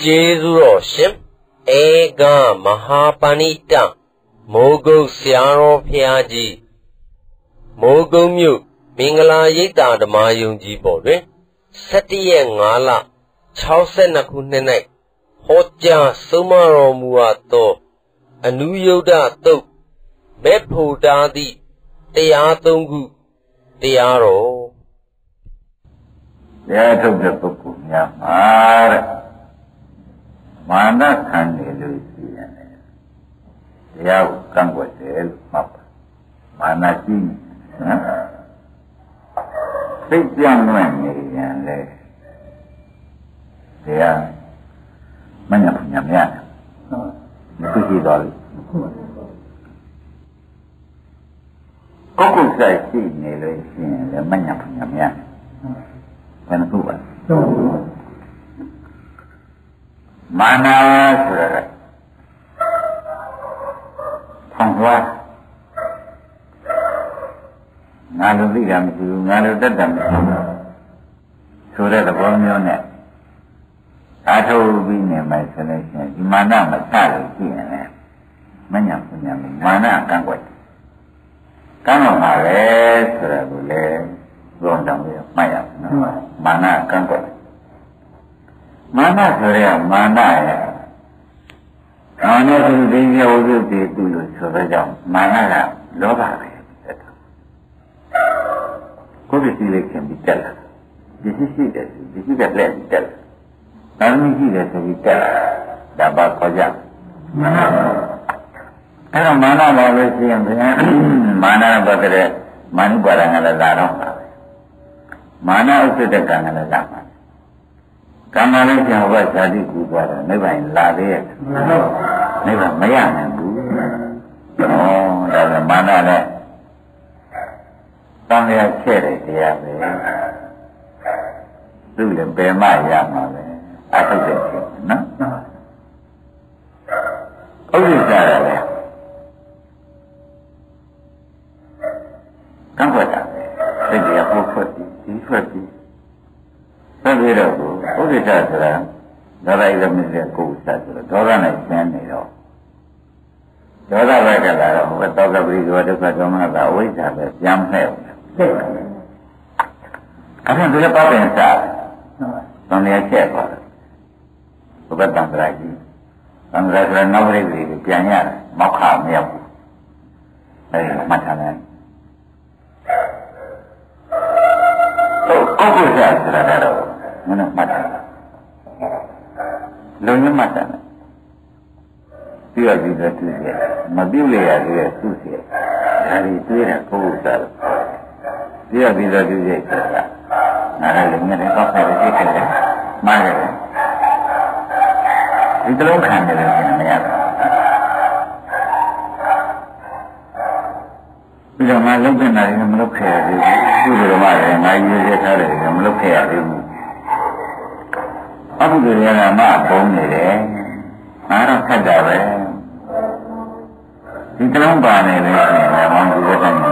ကျေးဇူးတော်ရှင်ဧကမဟာပဏိတမိုးကုတ်ဆရာတော်ဖျားကြီးမိုးကုတ်မြို့မင်္ဂလာရိပ်သာဓမ္မယုံကြီးပေါ်တွင်17ရက်5လ62ခုနှစ်၌ဟောကြားဆုံးမတော်မူအပ်သောအနုယုဒ္ဓတုတ်မေဖို့တာသည့်တရားသုံးခုတရားတော်တရားထုတ်တဲ့ပုဂ္ဂိုလ်များမှာတဲ့ မာနခံနေလို့ရှိရင်တရားကိုကန့်ကွက်တယ်လို့မှတ်ပါမာနရှိနော်စိတ်ပြောင်းလဲနေရင်လေတရားမညာပညာမရမသိရှိတော်လေကိုယ်ကိုယ်ဆိုင်ရှိနေလို့ရှိရင်လည်းမညာပညာမရဘယ်နှခုပါ မာနဆိုတာဖောင်သွားငါလိုသိတာမရှိဘူးငါလိုတတ်တာမရှိဘူးဆိုတဲ့သဘောမျိုးနဲ့အားထုတ်ပြီးနေမှဆိုလို့ရှိရင်ဒီမာနမချလို့ရှိရင်လည်းမညာပညာမာနကန့်ကွက်ကန့်တော့မှာပဲဆိုတာကိုလည်းပြောတောင်းပြီးမှတ်ရအောင်နော်မာနကန့်ကွက် မာနဆိုရဲမာနရဲ့အာနသုဒိယဝုဒ္ဓတိသူလို့ဆိုတဲ့ကြောင့်မာနကလောဘပဲကိုယ်ပစ္စည်းလေးခင်ပြီးတက်လာပစ္စည်းရှိတယ်ပစ္စည်းကလက်ပြီးတက်လာသာမီးရှိတယ်ဆိုပြီးတက်လာဒါပါခေါ်ကြမာနအဲ့တော့မာနပါလို့ရှိရင်ဘယ်မာနပတ်တဲ့မာနုပါဒငါလည်းလာတော့ပါပဲမာနဥစ္စတကံလည်းလာပါ ကံမလေးကြောင့်ဘဇာတိကူသွားတယ်နိဗ္ဗာန်လာသေးရဲ့နိဗ္ဗာန်မရနိုင်ဘူးဩဒါကမာနနဲ့တန်လျာချက်တဲ့တရားပဲသူလည်းဘယ်မှရမှာလဲအထုတ်တဲ့ဖြစ်နော်ဥစ္စာရတယ်ကံွက်တာပဲစိတ်တရားဟုတ်ဖွက်ပြီးဒီဖွက်ပြီးဆက်ပြီးတော့ ဥစ္စာဆိုတာဒေါသဣလမစ္စကိုဥစ္စာဆိုတော့ဒေါသနဲ့ရှင်းနေတော့ဒေါသပဲကလာတော့ဘယ်တော့ကပရိသောဒုက္ခဒေါမနတာအဝိဇ္ဇာပဲပြန်လှည့်သိတယ်အဲ့ဒါလည်းပေါ့ပြန်စားသံဃာချက်ပါဘုဘတံ္ဍရာကြီးသံဃာဆိုတဲ့နောက်ပရိသေကိုပြန်ရတယ်မောက္ခမရောက်ဘူးအဲ့ဒါမှတ်ထားလိုက်ဟုတ်ပုဂ္ဂိုလ်စားဆိုတာကတော့မင်းတို့မှတ်ထား လုံညမှတ်တယ်ပြီးတော့ဒီလိုသူရမပြုတ်လေရသေးတဲ့သူ့စီဒါဒီတွေးတယ်ပုဂ္ဂိုလ်စားပြရပြီးတော့ပြုရိတ်ဆိုတာနားလည်းငါလည်းတော့ဖယ်ရစ်ခဲ့တယ်မှားတယ်ဒီတလုံးခံတယ်လို့မရဘူးပြီးတော့ငါလုံးတဲ့နာရီမလုပ်ခဲ့ရသေးဘူးသူ့လိုမှလည်းငါရွေးရထားတယ်မလုပ်ခဲ့ရသေးဘူး အခုဒီရကမှပုံနေတယ်ငါတော့ခက်တာပဲဒီတလုံးပါနေလို့ရှိရင်လည်းမောင်ဒီဘက်ကနေ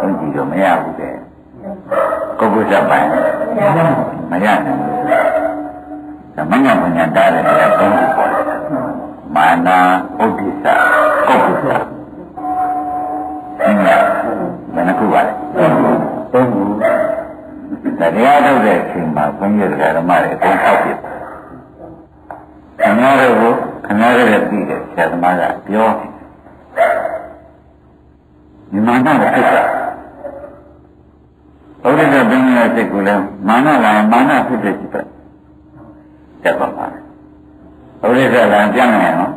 ဘုန်းကြီးတော့မရဘူးတဲ့ကိုယ်ကိုယ်စပိုင်မရနိုင်ဘူးသမဏပညာတားတယ်ကသုံးခုပေါ်တယ်မာနာဥဒိစ္စကုက္ကုစ္စအင်းဘယ်နှခုပါလဲသုံးခုတရားထုတ်တဲ့အချိန်မှာဘုန်းကြီးဓမ္မတွေအကုန်ထောက်ပြခင်ဗျားတို့ကို ခင်ဗျားတို့ရဲ့ပြီးတယ်ဆရာသမားကပြောဒီမာနကဖြစ်တာဘုရားကဘင်းရဲ့စိတ်ကိုလည်းမာနလာမာနဖြစ်တဲ့စိတ်ပဲတက်ပါပါဘုရားကလည်းကြမ်းနေနော်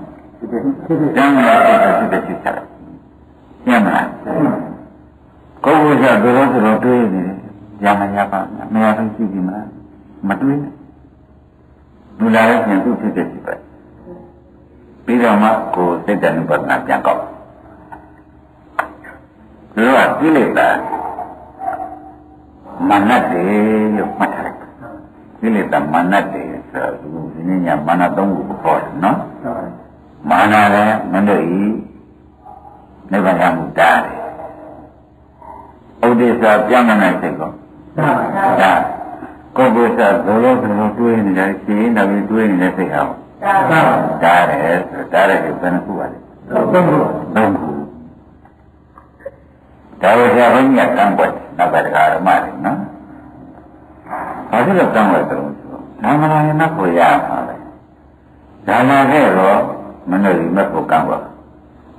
ကြမ်းနေတဲ့စိတ်ကဖြစ်တဲ့စိတ်ချတယ်ညမလားကိုယ်ကဘယ်လိုဆိုတော့တွေးနေတယ်ရမရပါမရဘူးရှိပြီမလားမတွေးနဲ့လူလာရဲ့ပြန်သူ့ဖြစ်တဲ့စိတ်ပဲ ပြီးတော့မှကိုယ်စိတ်တဏှုပဒနာပြန်ကောက်သူကကိလေသာမာနတေလို့မှတ်ထားလိုက်ကိလေသာမာနတေဆိုတော့ဒီနေ့ညမာနသုံးခုပေါ်တယ်နော်မာနလည်းမင်းတို့ဤနိဗ္ဗာန်ရမှုတားတယ်ဥဒိစ္စပြမနိုင်စိတ်ကောဒါကိုယ်ကိုယ်စားဘယ်လိုဘယ်လိုတွေးနေလဲရှင်းနေပြီးတွေးနေတဲ့စိတ်ဟာ တားတယ်ဆိုတားတယ်ဘယ်နှခုပါလဲသုံးခုသုံးခုဒါဝဆရာဘုန်းကြီးကတန်းပွက်နောက်ကတရားဓမ္မတွေနော်ဘာဖြစ်လို့တန်းပွက်တယ်လို့ဆိုဓမ္မရာယနာကိုရမှာလဲဒါနာခဲ့တော့မနှုတ်မက်ကိုကန်းပွက်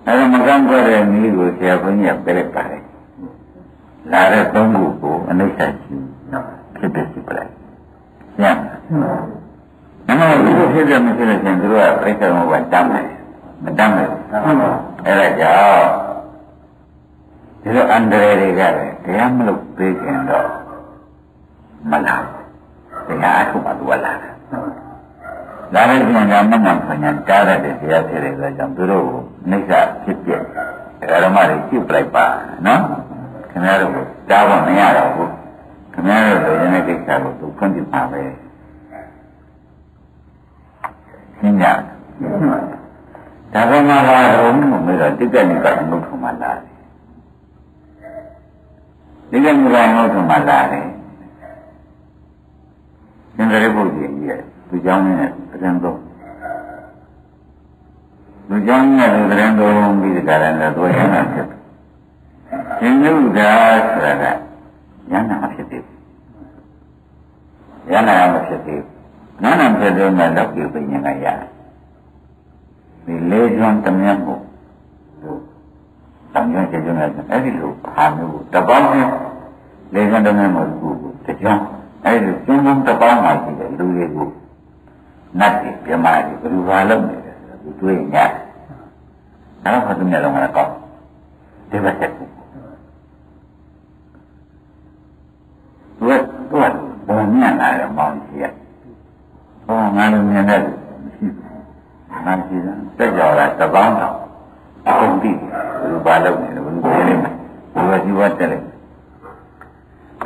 အဲဒါမကန်းပွက်တဲ့နည်းကိုဆရာဘုန်းကြီးကပြလိုက်ပါတယ်လာတဲ့သုံးခုကိုအနိစ္စရှိဖြစ်ဖြစ်ရှိပလိုက်ညံ့ နမောဒီလိုဖြစ်ပြမဖြစ်လို့ရှင်သူတို့ကပြိဿမောကတမ်းတယ်မတမ်းဘူးအဲ့ဒါကြောင့်ဒီလိုအန္တရာယ်တွေကလည်းတရားမလုပ်ပေးခင်တော့မလာတရားအထုမှသူကလာတယ်လာတဲ့ပြန်ကမမှန်ပြန်တားတဲ့တရားဖြစ်တဲ့အတွက်ကြောင့်သူတို့ကိုနှိစ္စဖြစ်ပြဓမ္မတွေပြုတ်ပလိုက်ပါနော်ခင်ဗျားတို့ကိုတားဖို့မရတော့ဘူးခင်ဗျားတို့လိုချင်တဲ့ကိစ္စကိုသူဖွင့်ပြပါပဲရှင်းကြ ဒါကမှလာတော့မေးတော့တိကနိကငုတ်ထုံမှလာတယ်တိကနိကငုတ်ထုံမှလာတယ်သင်္ကြန်ဘုရားကြီးရဲ့သူเจ้าနဲ့ပြန်တော့သူเจ้าနဲ့သူပြန်တော့ပြီးကြတယ်တော့ရဟနာဖြစ်တယ်ရှင်နုဒါဆိုတာကဉာဏ်နာမဖြစ်သေးဘူးဉာဏ်နာမဖြစ်သေးဘူးဉာဏ်နာဖြစ်တဲ့မှာတော့ပြုပညာကရတယ် ဒီလေးကျွန်းတမျက်ကိုတံကျွန်းကျေကျွန်းနဲ့အဲ့ဒီလိုဟာမျိုးတပေါင်းနဲ့လေးကျွန်းတမျက်ကိုကူတကျွန်းအဲ့ဒီကျွန်းကျွန်းတပေါင်းမှာရှိတဲ့လူတွေကိုနတ်တွေပြမတွေဘယ်လိုပါလုပ်နေလဲဆိုတော့တွေးညတယ်အဲ့တော့ဘာသူမျက်လုံးကတော့ဒီဘက်ဆက်ကူသူကသူကဘုံညံ့လာတယ်မောင်ကြီးကဟောငါလိုမြင်တဲ့ မရှိဘူးငါရှိတယ်တက်ကြတာတပေါင်းတော့အကုန်ပြီဘယ်လိုပါလုပ်နေလဲဘယ်လိုပြေးလိမ့်မယ်ဘယ်လိုជីវတ်တက်လိမ့်မယ်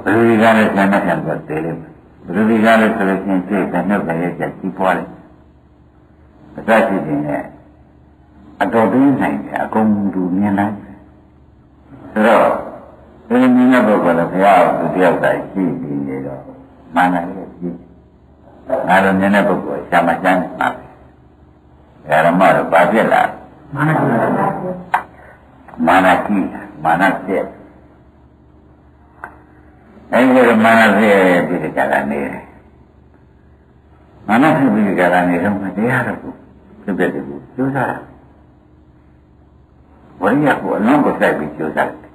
ဘယ်လိုကြီးကလည်းဆန္ဒပြန်တော့တေးလိမ့်မယ်ဘယ်လိုကြီးကလည်းဆိုလို့ရှိရင်စိတ်ကနှုတ်ပဲရဲ့ကြီးပွားလိမ့်အစရှိခြင်းနဲ့အတော်တင်းနိုင်တယ်အကုန်လူမြင်လိုက်ဆိုတော့ဒီမြင်တဲ့ပုဂ္ဂိုလ်လည်းဘုရားသူတယောက်တိုင်ရှိပြီးနေတော့မာနလေးရှိငါတို့မြင်တဲ့ပုဂ္ဂိုလ်ရှာမချမ်းပါဓ မ္မတော့ဘာဖြစ်လာမာနမာနကြီးမာနပြည့်အဲဒီလိုမာနပြည့်ပြီးကြတာနေတယ်မာနဖြစ်ပြီးကြတာနေတော့တရားတော့ဖြစ်ဖြစ်တယ်ကိုကျိုးစားတာဝိရိယကိုအလုံးကိုစိုက်ပြီးကျိုးစားတယ်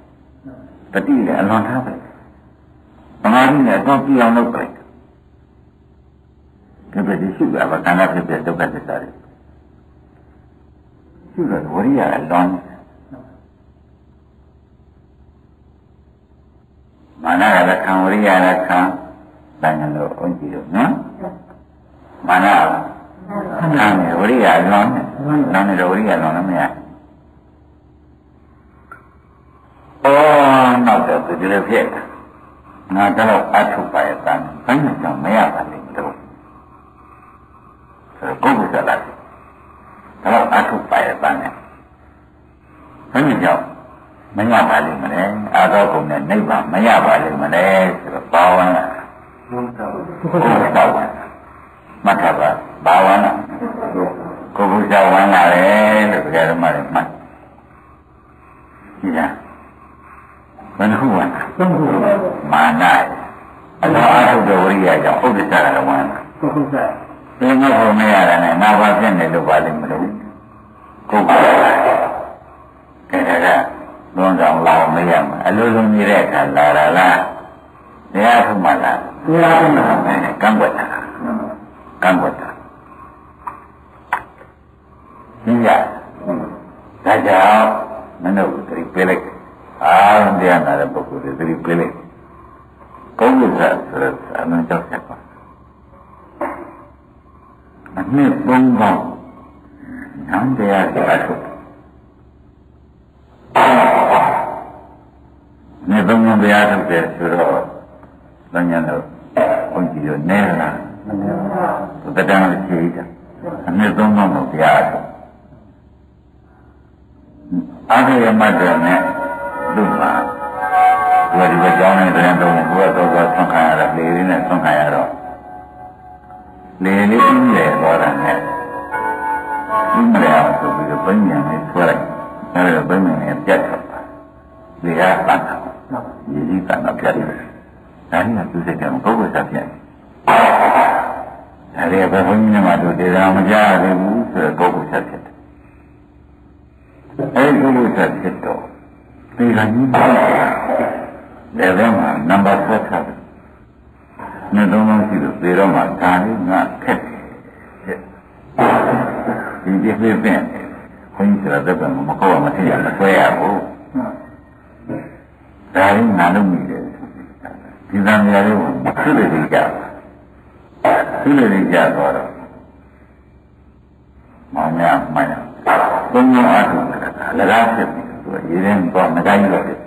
တတိလည်းအလွန်ထားပဲသမာဓိနဲ့တော့ပြအောင်လုပ်လိုက်ဖြစ်ဖြစ်ရှိကြပါကံကဖြစ်ဖြစ်ဒုက္ခသစ္စာတွေ ရှိတော့ဝရိယအလွန်မာနကလည်းခံဝရိယလည်းခံတန်လို့အုံးကြည့်လို့နော်မာနခံတယ်ဝရိယအလွန်နဲ့လောင်းနေတော့ဝရိယလွန်လည်းမရအော်နောက်တော့ဒီလိုဖြစ်ငါတော့အထုပါရဲ့တန်ဘယ်နဲ့ကြောင့်မရပါလိမ့်မလို့ဆိုတော့ကိုယ်ကလည်း တော့အထုပါရဲ့တန်နဲ့ဘယ်နဲ့ကြောင့်မရပါလိမ့်မလဲအာသောကုံနဲ့နိဗ္ဗာန်မရပါလိမ့်မလဲဆိုတော့ဘာဝနာဟုတ်တော့ဘာဝနာမတ်တာပါဘာဝနာကိုယ်ကဝမ်းလာတယ်လို့ဘုရားဓမ္မတွေမှတ်ကြည့်လားဘယ်နှခုဝမ်းသုံးခုမာနအလောအထုတ်တဲ့ဝိရိယကြောင့်ဥဒ္ဒစ္စရဝမ်းဟုတ်ဟုတ် ကဲ့သင်္ကဘုံမရတာနဲ့နာဘာဖြစ်နေလို့ပါလိမ့်မလို့ကိုယ်ကဲဒါကလွန်ဆောင်လာမရမှာအလိုလိုနေတဲ့အခါလာတာလားတရားထုမှလားတရားထုမှကံွက်တာကံွက်တာရှင်းရဒါကြောင့်မနှုတ်သတိပေးလိုက်အာရုံတရားနာတဲ့ပုဂ္ဂိုလ်တွေသတိပေးလိုက်ကောင်းလို့ဆိုတော့အမှန်ကြောက်ချက်ပါ အနှစ်သုံးပေါင်းဉာဏ်တရားတွေအထုတ်နေသုံးပေါင်းတရားထုတ်တယ်ဆိုတော့ဘယ်ညာလို့ဘုန်းကြီးတို့နဲလားမနဲပါဘူးတတန်းရှိတာအနှစ်သုံးပေါင်းကိုတရားထုတ်အာရယမတ်တော်နဲ့သူ့မှာဒီကဒီကကြောင်းနေတဲ့တော့ဘုရားတော်တော်ဆွမ်းခံရတာလေလေးနဲ့ဆွမ်းခံရတော့ လေလေးအင်းလေတော့တာနဲ့အင်းလေအောင်ဆိုပြီးတော့ဘိညာဉ်လေးဆွဲလိုက်အဲဒါဘိညာဉ်လေးပြတ်သွားတာလေကပတ်တာရည်ကြီးကတော့ပြတ်တယ်ဒါကြီးကသူစိတ်ကပုဂ္ဂိုလ်စားပြတ်တယ်ဒါလေးကဘုန်းကြီးများတို့တရားမကြားရဘူးဆိုတော့ပုဂ္ဂိုလ်စားဖြစ်တယ်အဲဒီပုဂ္ဂိုလ်စားဖြစ်တော့ဒီကကြီးပါလေဘယ်မှာနံပါတ်ဆက်ထားတယ် နှစ်သုံးလုံးရှိလို့သေတော့မှဒါလေးငါခက်တယ်ဒီဒီပြည့်ပြည့်ခွင့်စရာတဲ့ဘယ်မှာမကောမထရမဆွဲရဘူးဒါလေးငါလုံးမိတယ်ဒီသံဃာလေးကိုသူ့လေကြီးကြသူ့လေကြီးကြတော့မောင်များမှန်သုံးလုံးအားထုတ်တာလည်းကားဖြစ်ပြီသူကရေးရင်တော့ငကိုင်းလို့တယ်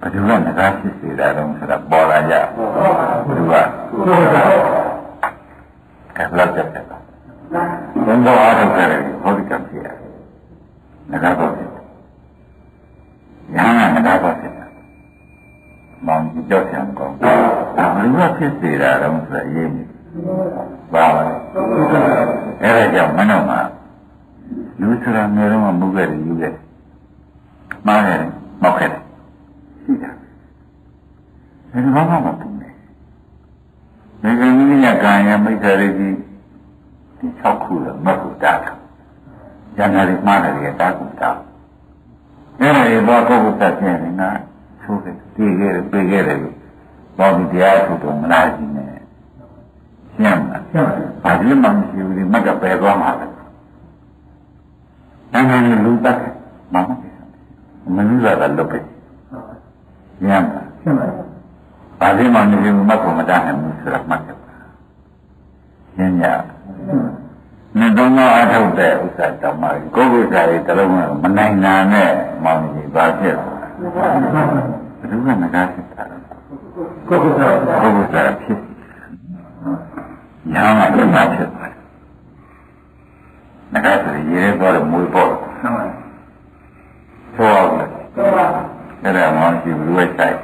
ဘယ်သူကငကားဖြစ်စေတာတော့ဆိုတာပေါ်လာကြဘယ်သူကကဲဘလောက်တက်တယ်သုံးလုံးအားထုတ်တယ်ဟောဒီကဖြစ်ရငကားတော့ဖြစ်ညာငကားတော့ဖြစ်မောင်ကြီးကြောက်ချင်ကောင်းဒါဘယ်လိုဖြစ်စေတာတော့ဆိုအရေးကြီးပါပါအဲ့ဒါကြောင့်မနှောမှာလူဆိုတာငယ်တော့မှမုခဲ့တယ်ယူခဲ့တယ်မှားတယ်မောက်ခဲ့တယ် ရှိတာဒါကဘာမှမပူနဲ့ဒီကနေ့ညကံရမိစ္ဆာရိကြီးဒီ6ခုတော့မဟုတ်တာကျန်တာတွေမှားတယ်ကတာကူတာအဲ့ဒါတွေတော့ကိုယ့်ကိုယ်သက်ပြနေငါသိုးတယ်တည်ခဲ့တယ်ပြေခဲ့တယ်လို့ဘောဒီတရားထုတ်တော့မလားကြီးနဲ့ရှင်းမလားရှင်းပါဘာလို့မှမရှိဘူးဒီမက်ကပယ်သွားမှာလဲနိုင်ငံလူတက်မမမနုသာကလွတ်ပဲ ရှင်းမလားရှင်းပါဘာလို့မှမရှိဘူးမက်ကမတတ်နိုင်ဘူးဆိုတာမှတ်တယ်ရှင်းရနှစ်သုံးပါးအထုတ်တဲ့ဥစ္စာတောင်မှကိုယ်ကိုယ်စားရေးတလုံးမနိုင်နာနဲ့မောင်ကြီးဘာဖြစ်လဲဘယ်သူကငကားဖြစ်တာကိုယ်ကိုယ်စားကိုယ်ကိုယ်စားဖြစ်ညာမှာငကားဖြစ်တယ်ငကားဆိုရေရဲပေါ်တော့မွေးပေါ်ဟုတ်ပါဆိုအောင်လေ အဲ့ဒါမှရှိဘူးဝိဆိုင်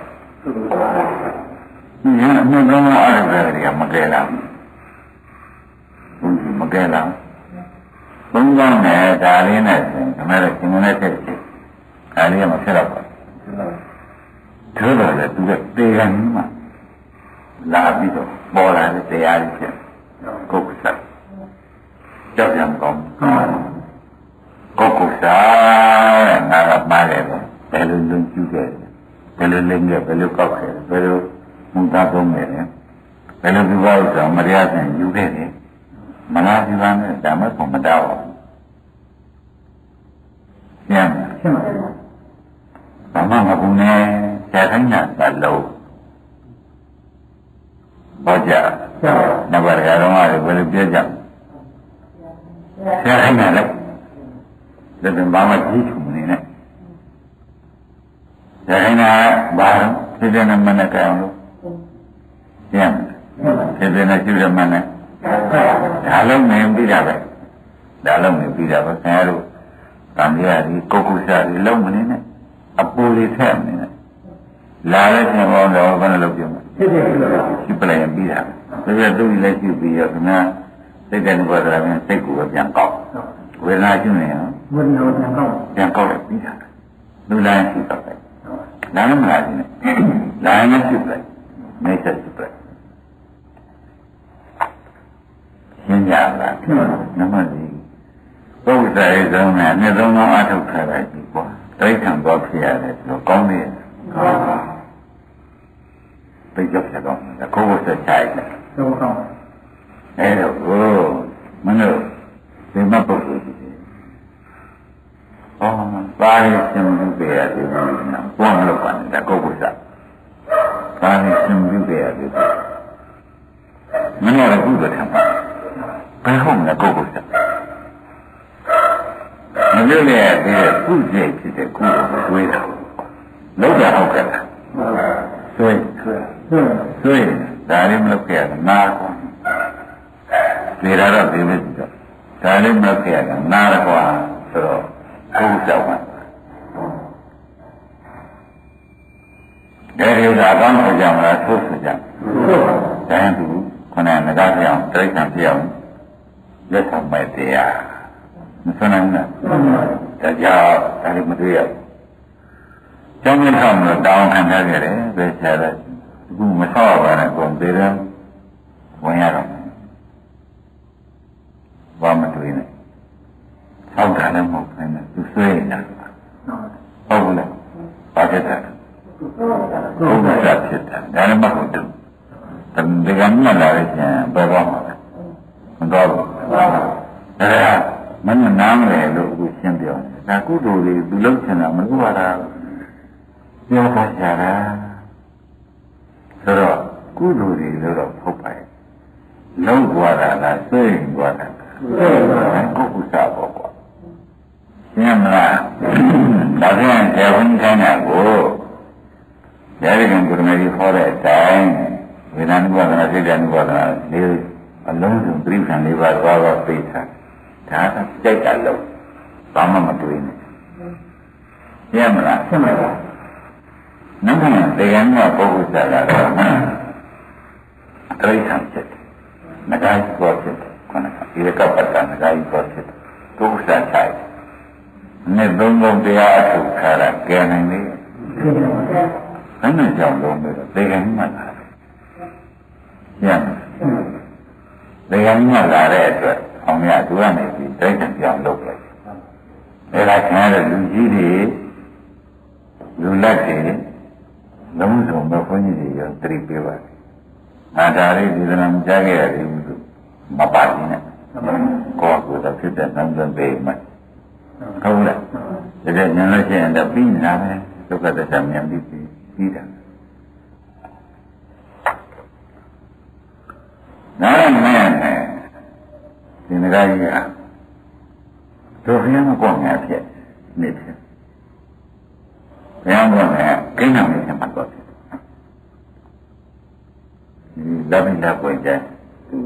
ဒီအမှုကောင်းအားရတဲ့ကမကဲလာဘူးမကဲလာဘုံကောင်းနဲ့ဒါလေးနဲ့ဆိုရင်ဒါမဲ့ရှင်မနဲ့ဖြစ်တယ်ဒါလေးကမဖြစ်တော့ဘူးထိုးတော့လေသူကတေခံမှလာပြီးတော့ပေါ်လာတဲ့တရားကြီးဖြစ်ကိုယ်ကစားကြောက်ရံကောင်းကိုယ်ကစားတဲ့ငါကပါလေ ဘယ်လိုလုံကျူးခဲ့ဘယ်လိုလိမ့်ခဲ့ဘယ်လိုကောက်ခဲ့ဘယ်လိုမူသားသုံးခဲ့ဘယ်လိုဒီဘောဆိုမရတဲ့ယူခဲ့တယ်မလားဒီကနေ့ဒါမှပုံမတော်ဘူးရှင်းရှင်းပါဘာမှမပူနဲ့ဆရာခိုင်းတာသလုံးဟောကြနဘာရတော်ကဘယ်လိုပြောကြဆရာခိုင်းတာလဲဒါပြန်ဘာမှကြီးချုံနေနဲ့ ဆရာခိုင်းတာဘာဖြစ်တဲ့မနဲ့ကြအောင်လို့ရှင်းဖြစ်တဲ့နဲ့ကျူတဲ့မနဲ့ဒါလုံးနေပြီးတာပဲဒါလုံးနေပြီးတာပဲခင်ဗျားတို့တန်ရည်ကိုကုစားတွေလုံးမနေနဲ့အပူလေးထက်မနေနဲ့လာတဲ့ချိန်ပေါင်းတော့ဘယ်လိုလုပ်ပြမလဲဖြစ်တယ်ရှိပလိုက်ရင်ပြီးတာဒါပြသူ့လည်းရှိပြီးရောခင်ဗျာစိတ်တဲ့ဘောဒရာပြန်စိတ်ကိုပဲပြန်ကောက်ဝေဒနာရှိနေရောဝေဒနာပြန်ကောက်ပြန်ကောက်လိုက်ပြီးတာလူလိုက်ရှိတော့ တယ်လာမလားဒီနဲ့လာရင်ရှိပလိုက်နေဆက်ရှိပလိုက်ရှင်းကြလားနမတိပုဂ္ဂိုလ်ရေးဆုံးနဲ့အနှစ်သုံးလုံးအထုတ်ထားလိုက်ပြီကွာတိဋ္ဌံတော့ဖြစ်ရတယ်ဆိုတော့ကောင်းတယ်သိကြပြတော့ဒါကိုယ်ကိုဆက်ချိုက်တယ်ဟုတ်ကောင်းအဲတော့ကိုမင်းတို့ဒီမပုဂ္ဂိုလ်ကြီး အော်ပါရရှင်မှုပေရတယ်နော်ဘုန်းလို့ပါတယ်ဒါကိုယ်ကိုဆက်ပါရရှင်မှုပေရတယ်မင်းတို့ကကုသိုလ်ထမ်းပါဘယ်ဟုတ်မလဲကိုယ်ကိုဆက်မလွတ်နဲ့ပြီးတဲ့ကုသိုလ်ဖြစ်တဲ့ကုသိုလ်ကိုတွေးတာလောက်တာဟုတ်ကဲ့လားဆွေးဆွေးဆွေးဒါလည်းမလုပ်ခဲ့ရနာကွာဒီရတော့ဒီလိုတော့ဒါလည်းမလုပ်ခဲ့ရနာကွာဆိုတော့ ကိုယ်ကြောက်မှာဒါရီဥစ္စာအကောင်းဆိုကြမလားသို့ဆိုကြ။ဒါရင်သူခဏငကားပြောင်းတိရစ္ဆာန်ပြောင်းလက်ဆောင်မဲ့တရားမဆွနိုင်ဘူးလား။ဒါကြောင့်ဒါလည်းမတွေ့ရဘူး။ကျောင်းမထောင်လို့တောင်းခံထားကြတယ်ပဲဆရာကအခုမဆောက်ပါနဲ့ကုန်သေးတယ်ဝင်ရတော့ဘာမတွေ့နဲ့ဆောက်တာလည်းမဟုတ်ဘူးနဲ့သူ ဆွဲနေတာဟုတ်ဘူးလားဘာဖြစ်တာဘုရားဖြစ်တာဒါလည်းမဟုတ်ဘူးဒီကနေ့လာရခြင်းဘယ်တော့မှမတော်ဘူးဒါကမနှနားမလဲလို့အခုရှင်းပြောဒါကုသိုလ်တွေသူလုပ်ချင်တာမလုပ်ရတာပြောပါကြတာဆိုတော့ကုသိုလ်တွေလို့တော့ဟုတ်ပါရဲ့လုံးသွားတာလားစိတ်သွားတာကုကုသဘော ကွာရှင်းမလားဒါဖြင့်တေဝိခန္ဓာကိုရရကံကုရမေကြီးဟောတဲ့အတိုင်းဝေဒနာနုပါဒနာစိတ်ဓာတ်နုပါဒနာလေးအလုံးစုံပြိဿံလေးပါးသွားတော့သိတာဒါကကြိုက်တာလို့ဘာမှမတွေးနဲ့ရှင်းမလားရှင်းပါပါနောက်မှတရားမြတ်ပုဂ္ဂိုလ်စားတာတော့အတိတ်ဆံဖြစ်တယ်။ငါးပါးပေါ်ဖြစ်တယ်။ခဏဒီကပ္ပတ္တငါးပါးပေါ်ဖြစ်တယ်။ဒုက္ခဆိုင်။ နဲ့သုံးလုံးတရားအထုခါရကဲနိုင်လေ။ဘယ်နဲ့ကြောင့်လုံးလို့တရားမြတ်လာတယ်။ညံ့။တရားမြတ်လာတဲ့အတွက်အောင်ရသူကနေပြီးတိတ်တပြောင်းလုပ်လိုက်။အဲဒါခင်ဗျားတို့လူကြီးတွေလူလက်တွေလုံးစုံတော့ဘုန်းကြီးတွေရောတတိပေးပါတယ်။အာဒါလေးဒီကနေ့ကြားခဲ့ရတယ်မပါဘူးနဲ့။ကိုယ်ကတော့ဖြစ်တဲ့နောက်ဆုံးပေးမှ ဟုတ်လား။ဒါကြညာလို့ရှိရင်တော့ပြီးနေတာပဲဒုက္ခသစ္စာမြန်ပြီးပြီးတာ။နားမနဲ့ဒီငါကြီးကတို့ခင်းမကောင်းများဖြစ်နေဖြစ်ဘုရားဘုရားကိန်းနာလေးဆက်မှတ်တော့တယ်ဒီလက်မလက်ပွင့်တဲ့သူ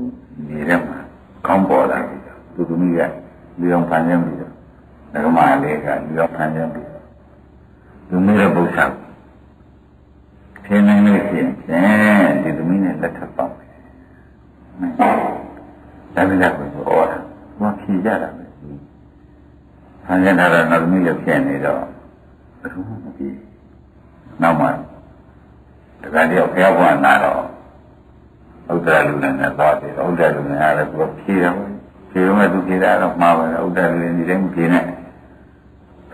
နေရမှာကောင်းပေါ်လာပြီသူသူမိကလျောင်ဖန်ရမ်းပြီ ဓမ္မလေးကလျောင်ဖန်ရမ်းပြီသူမိတဲ့ပု္ပ္ပာထင်းနိုင်လို့ရှိရင်ဒီသူမိနဲ့လက်ထပ်ပါမယ်လက်မလက်ပွင့်ဆိုဩတာဘာဖြေကြတာပဲဆန်းရတာတော့နောက်သမီးရဖြစ်နေတော့ဘယ်လိုမှမပြီးနောက်မှတခါတည်းဘုရားဘုရားနာတော့ဥဒ္ဒရလူနဲ့နဲ့သွားတယ်ဥဒ္ဒရလူနဲ့လည်းသူဖြေတယ်ဖြေတော့သူဖြေတာတော့မှားပါလားဥဒ္ဒရလူနေတိုင်းမဖြေနဲ့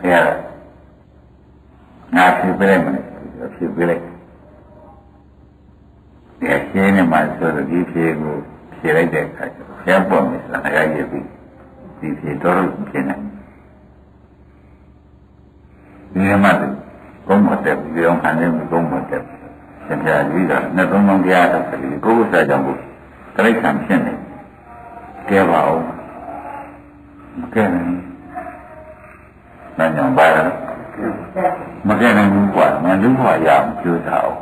ဘုရားငါဖြေပြလိုက်မယ်ဖြေပြလိုက်ဒီဖြေနေမှဆိုတော့ဒီဖြေကိုဖြေလိုက်တဲ့အခါကျဘုရားပေါ်မယ်ဆိုတာငါရည်ပြီးဒီဖြေတော့ဖြေနေဒီမှာကုန်းမတက်ပြီးအောင်ခံနေကုန်းမတက်ဆင်ပြကြီးကနှစ်သုံးလုံးတရားတော့ဒီကိုယ်ဥစ္စာကြောင့်ကိုတိရစ္ဆာန်ဖြစ်နေကဲပါဦးမကဲနိုင်။ နာညံပါလားမကဲနိုင်ဘူးကွာ။မလူ့ဘဝရအောင်ကြိုးစားအောင်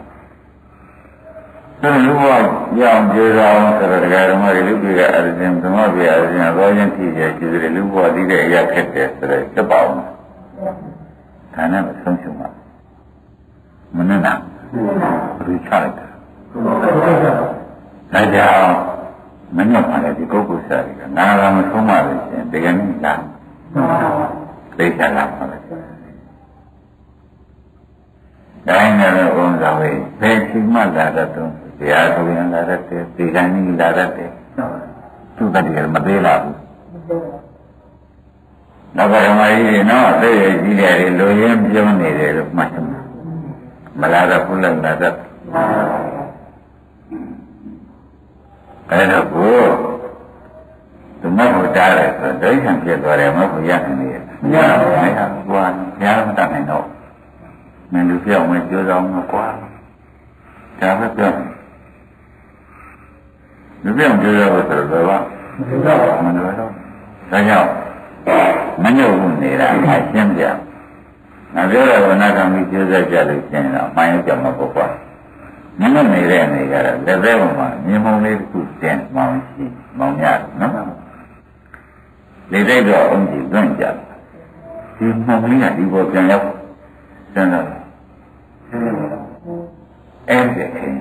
။ဒါလူ့ဘဝရအောင်ကြိုးစားအောင်ဆိုတော့တရားဓမ္မတွေလူတွေကအရရှင်ဓမ္မတွေအရရှင်အဘောချင်းဖြစ်ရရှိတယ်လူ့ဘဝတည်တဲ့အရာခက်တယ်ဆိုတော့တက်ပါအောင်။ဒါနဲ့ဆုံးရှုံးပါမနဲ့နာဘူးချလိုက်တာဒါကြောင့်မနှောက်ပါလေဒီပုဂ္ဂိုလ်စားတွေကနာလာမဆုံးပါလို့ရှင်တကယ်နဲ့လား သိချလာပါလေတိုင်းနဲ့ဘုန်းတော်ဝေဘယ်ချိန်မှလာတတ်တော့တရားသူရင်လာတတ်တယ်ဒီကနေ့လာတတ်တယ်သူတည်းကမသေးလာဘူးနောက်ကဓမ္မကြီးတွေနော်သိရကြီးတယ်လူရင်းပြောနေတယ်လို့မှတ်တယ်မလာတော့ဘူးလည်းလာတော့အဲ့တော့ ကိုသူမဟုတ်တားတယ်ဆိုဒိဋ္ဌံဖြစ်သွားတယ်မဟုတ်ရနိုင်နေတယ်မရဘူးမရဘူးကွာညာမတတ်နိုင်တော့မင်းလူပြောင်းမကြိုးစားမှာကွာဒါပဲပြောလူပြောင်းကြိုးစားဖို့ဆိုတော့ဘာမလို့တော့ဒါကြောင့်မညှို့ဘူးနေတာအရှင်းပြငါပြောတော့နာခံပြီးကျိုးစားကြလို့ရှင်းတော့မှန်ရကြမှာပေါ့ကွာမင်းတို့နေတဲ့နေကြတော့လက်သေးပေါ်မှာမြင်မုံလေးတစ်ခုကျင်းမောင်းရှိမောင်းရတယ်နော် လေသိတော့အုံးကြီးလွန့်ကြဒီမောင်းလေးကဒီပေါ်ပြန်ရောက်စမ်းတော့အဲ့ဒီခင်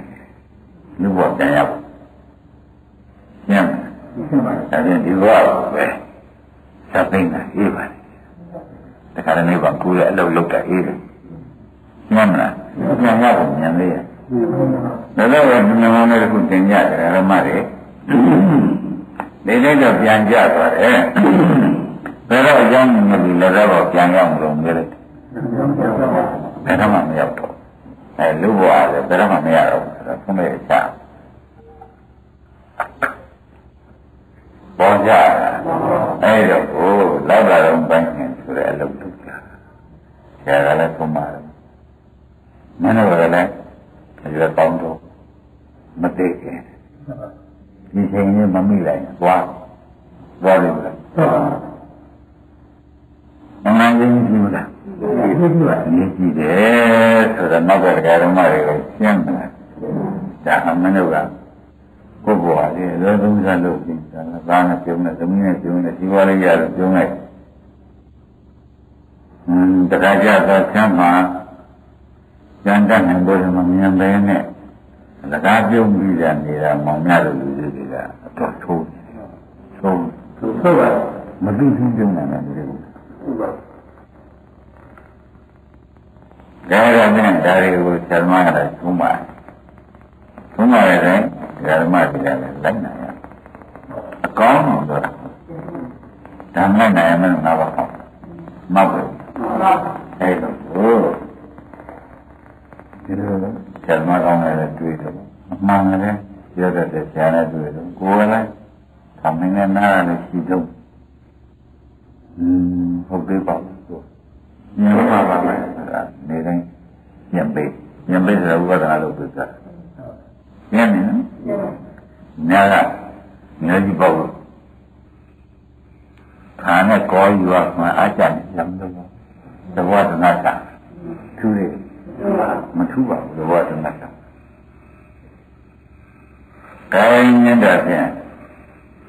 လူဘဝပြန်ရောက်ညံ့ဒါဖြင့်ဒီဘဝပဲသတ်သိမ့်တာအေးပါတခါတည်းကကိုယ်ရဲ့အလုပ်လုပ်တာအေးတယ်ညံ့မလားပြန်ရောက်ဖို့ညံလေးရဒါတော့ဘယ်မြန်မာနဲ့ခုသင်ကြတယ်ဓမ္မတွေ ဒီနေ့တော့ပြန်ကြသွားတယ်ဘယ်တော့အကြောင်းမြင်ပြီလည်းတော့ပြန်ရောက်လို့မျိုးလေဘယ်တော့မှမရောက်တော့အဲလူဘဝလည်းဘယ်တော့မှမရတော့ဘူးဆိုတော့ဘုမေချပေါ်ကြအဲတော့ကိုလောက်တာတော့ပိုင်းနေဆိုတဲ့အလုပ်လုပ်ကြဆရာကလည်းသုံးပါတယ်မင်းတို့ကလည်းအရွယ်ကောင်းတော့မသိခင် ဒီချိန်လေးမမိလိုက်သွားသွားလိမ့်မယ်အမှန်ကြီးကြည့်လားဒီလိုကအရေးကြီးတယ်ဆိုတော့နောက်ကတရားဓမ္မတွေကိုရှင်းတယ်ဒါအမှန်တော့ကကိုယ်ဘဝလေးလောသုံးစားလို့ပြင်တာဘာနဲ့ပြုံးနေသမီးနဲ့ပြုံးနေဒီဘဝလေးရတော့ပြုံးလိုက်အင်းတရားကြတော့ဆမ်းမှာကျန်တတ်နိုင်ဖို့မမြင်ပဲနဲ့လကားပြုံးပြီးရနေတာမောင်များတို့လူတွေ ကအတော်ဆိုးဆိုးဆိုးပါမသိသိပြုံးနေတာလေဟုတ်ပါဒါရတဲ့ဒါတွေကိုဆရာမကလည်းသုံးပါသုံးပါတယ်ဆရာမကလည်းလိုက်နိုင်ရအကောင်းဆုံးတော့ဒါမှနိုင်ရမယ်ငါပါမဟုတ်ဘူးအဲ့လိုဟုတ်ဒီလိုဆရာမကောင်းလည်းတွေ့တယ်အမှန်လည်း ပြောတတ်တဲ့ဆရာနဲ့တွေ့တယ်ကိုယ်လည်းသမင်းနဲ့နားလည်းရှိတော့อืมဟုတ်သေးပါဘူးညံပါပါမယ်ဆိုတာနေတိုင်းညံပေးညံပေးဆိုတော့ဥပဒနာလို့ပြောတာညံနေနော်ညာကညာကြီးပေါ့ခါနဲ့ကောယူရမှာအားကြတယ်ညံလို့သဘောတနာတာထူးတယ်မထူးပါဘူးသဘောတနာတာ ကိုင်းနေတာဖြင့်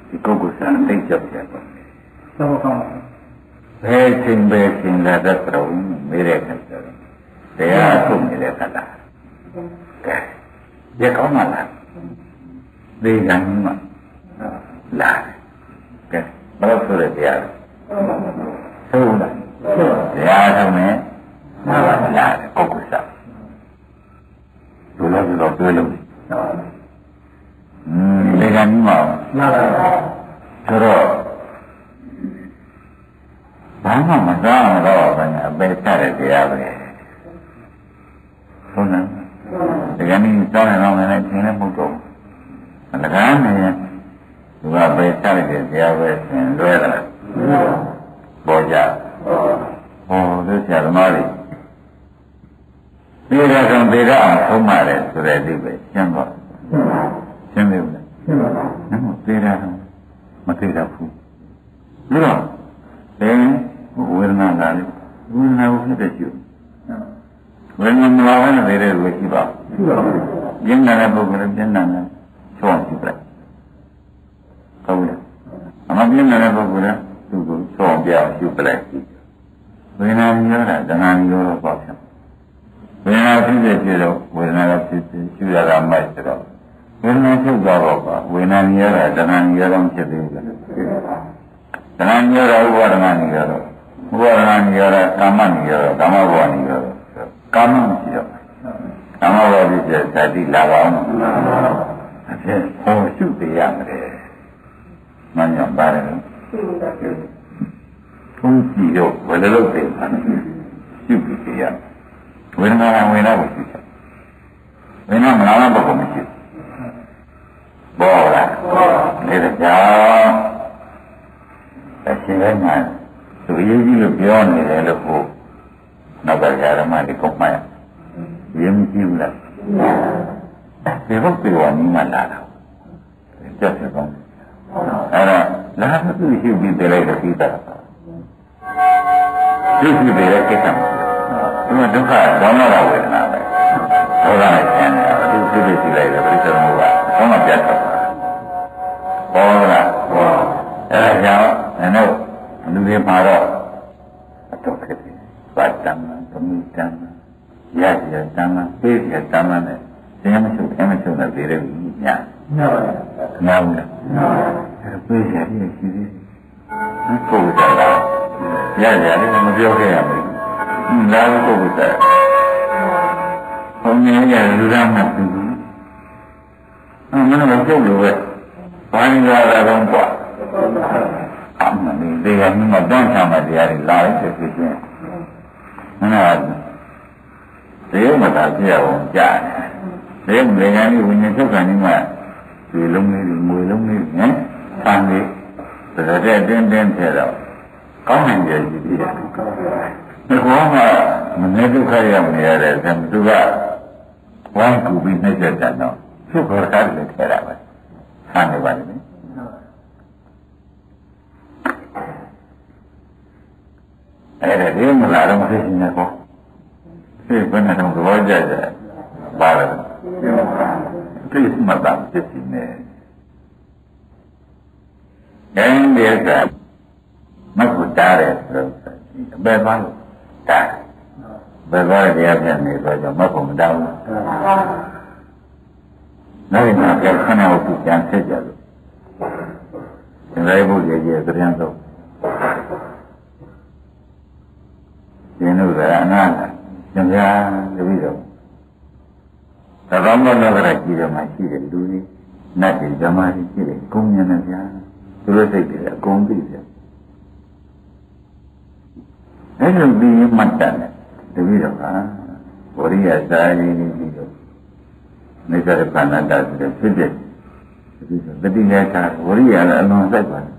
ဒီပုဂ္ဂိုလ်စာသိကြပြတ်ပါသဘောကောင်းပါဘယ်ချိန်ပဲချိန်လာတဲ့တော်မေးတဲ့ခါကျတော့တရားထုတ်နေတဲ့ခါလားကဲရကောင်းမှလားသိကံမှလားကဲဘယ်လိုဆိုရတရားလဲဟုတ်လားတရားထုတ်မယ်နားပါလားပုဂ္ဂိုလ်စာလူလည်းတော့ပြောလို့ อืมသိကံမှမှနားပါဆိုတော့ဘာမှမကောင်းတော့ဘယ်နဲ့အပေချတဲ့တရားပဲဟုတ်လားဒီကနေ့တောင်းရအောင်လည်းသင်လည်းမဟုတ်တော့ဘူးလကားနေရင်သူကပေချတဲ့တရားပဲသင်လွဲတာပေါ်ကြဟောသူဆရာသမားတွေဒီရကံပေရအောင်သုံးပါတယ်ဆိုတဲ့ဒီပဲရှင်းတော့ ရှင်းပြီလားရှင်းပါပါနော်ပေရမသိတော့ဘူးပြီးတော့သင်ဝေဒနာလာလေဝေဒနာကိုဖြစ်တဲ့ကျုပ်ဝေဒနာမလာဘဲနဲ့နေတဲ့လူရှိပါရှိပါဘူးပြင်းတဲ့ပုဂ္ဂိုလ်ပြင်းတဲ့ချောင်းရှိပလိုက်ဟုတ်လားအမပြင်းတဲ့ပုဂ္ဂိုလ်ကသူ့ကိုချောင်းပြအောင်ရှိပလိုက်ဝေဒနာမျိုးတာဒနာမျိုးတော့ပေါ့ဖြစ်ဝေဒနာဖြစ်ဖြစ်ဖြစ်တော့ဝေဒနာကဖြစ်ဖြစ်ရှိရတာမိုက်ဆိုတော့ ဝေဒနာဖြစ်သွားတော့ပါဝေဒနာမျိုးတာဒနာမျိုးတော့ဖြစ်သေးတယ်ဒနာမျိုးတော့ဥပါဒနာမျိုးတော့ဥပါဒနာနေရတာကာမနေရတော့ကာမဘဝနေရတော့ကာမမရှိတော့ကာမဘဝဖြစ်တဲ့ဇာတိလာပါအောင်အဖြစ်ဟောရှုပြရမယ်မညံပါတယ်ဘုန်းကြီးတော့ဘယ်လိုလုပ်တယ်ရှုပြရဝေဒနာဝေဒနာကိုရှုတယ်ဝေဒနာမနာဘုံမရှိဘောလားဒါကြောင့်အရှင်လည်းမှသူရေး ကြီးလို့ပြောနေတယ်လို့ဟိုနော နှိမ့်ဆက်တယ်တော့သူ့ခေါ်ကားလည်းထဲတာပဲဆံနေပါလိမ့်မယ်အဲ့ဒါဒီမလားတော့မသိရှင်နေကောဒီဘယ်နဲ့တော့ဘောကြကြပါလဲသိမှတ်တာဖြစ်နေတယ်။အဲဒီကမကုတားတယ်ဆိုတော့ဘယ်ပါလို့တားဘယ်ပါတရားပြန်နေတော့ကြောင့်မကုမတောင်းဘူး။ နောက်ရင်ကခဏဟုတ်ကြံဆက်ကြလို့ဒီလိုက်ဖို့ရည်ရပြန်တော့ဒီနုရအနာကျန်ကြတပည့်တော်သဘောမလောကရကြည့်တယ်မှာရှိတယ်လူကြီးနတ်တွေဓမ္မတွေရှိတယ်ကုန်းညံနေကြသူတို့စိတ်တွေအကုန်သိတယ်အဲ့လိုပြီးမှတ်တယ်တပည့်တော်ကဝရိယစာရင်းကြီး ပြီးတော့နေကြတဲ့ခန္ဓာတတ်တဲ့ဖြစ်တဲ့တတိယသာဝရိယလည်းအလွန်စိုက်ပါတယ်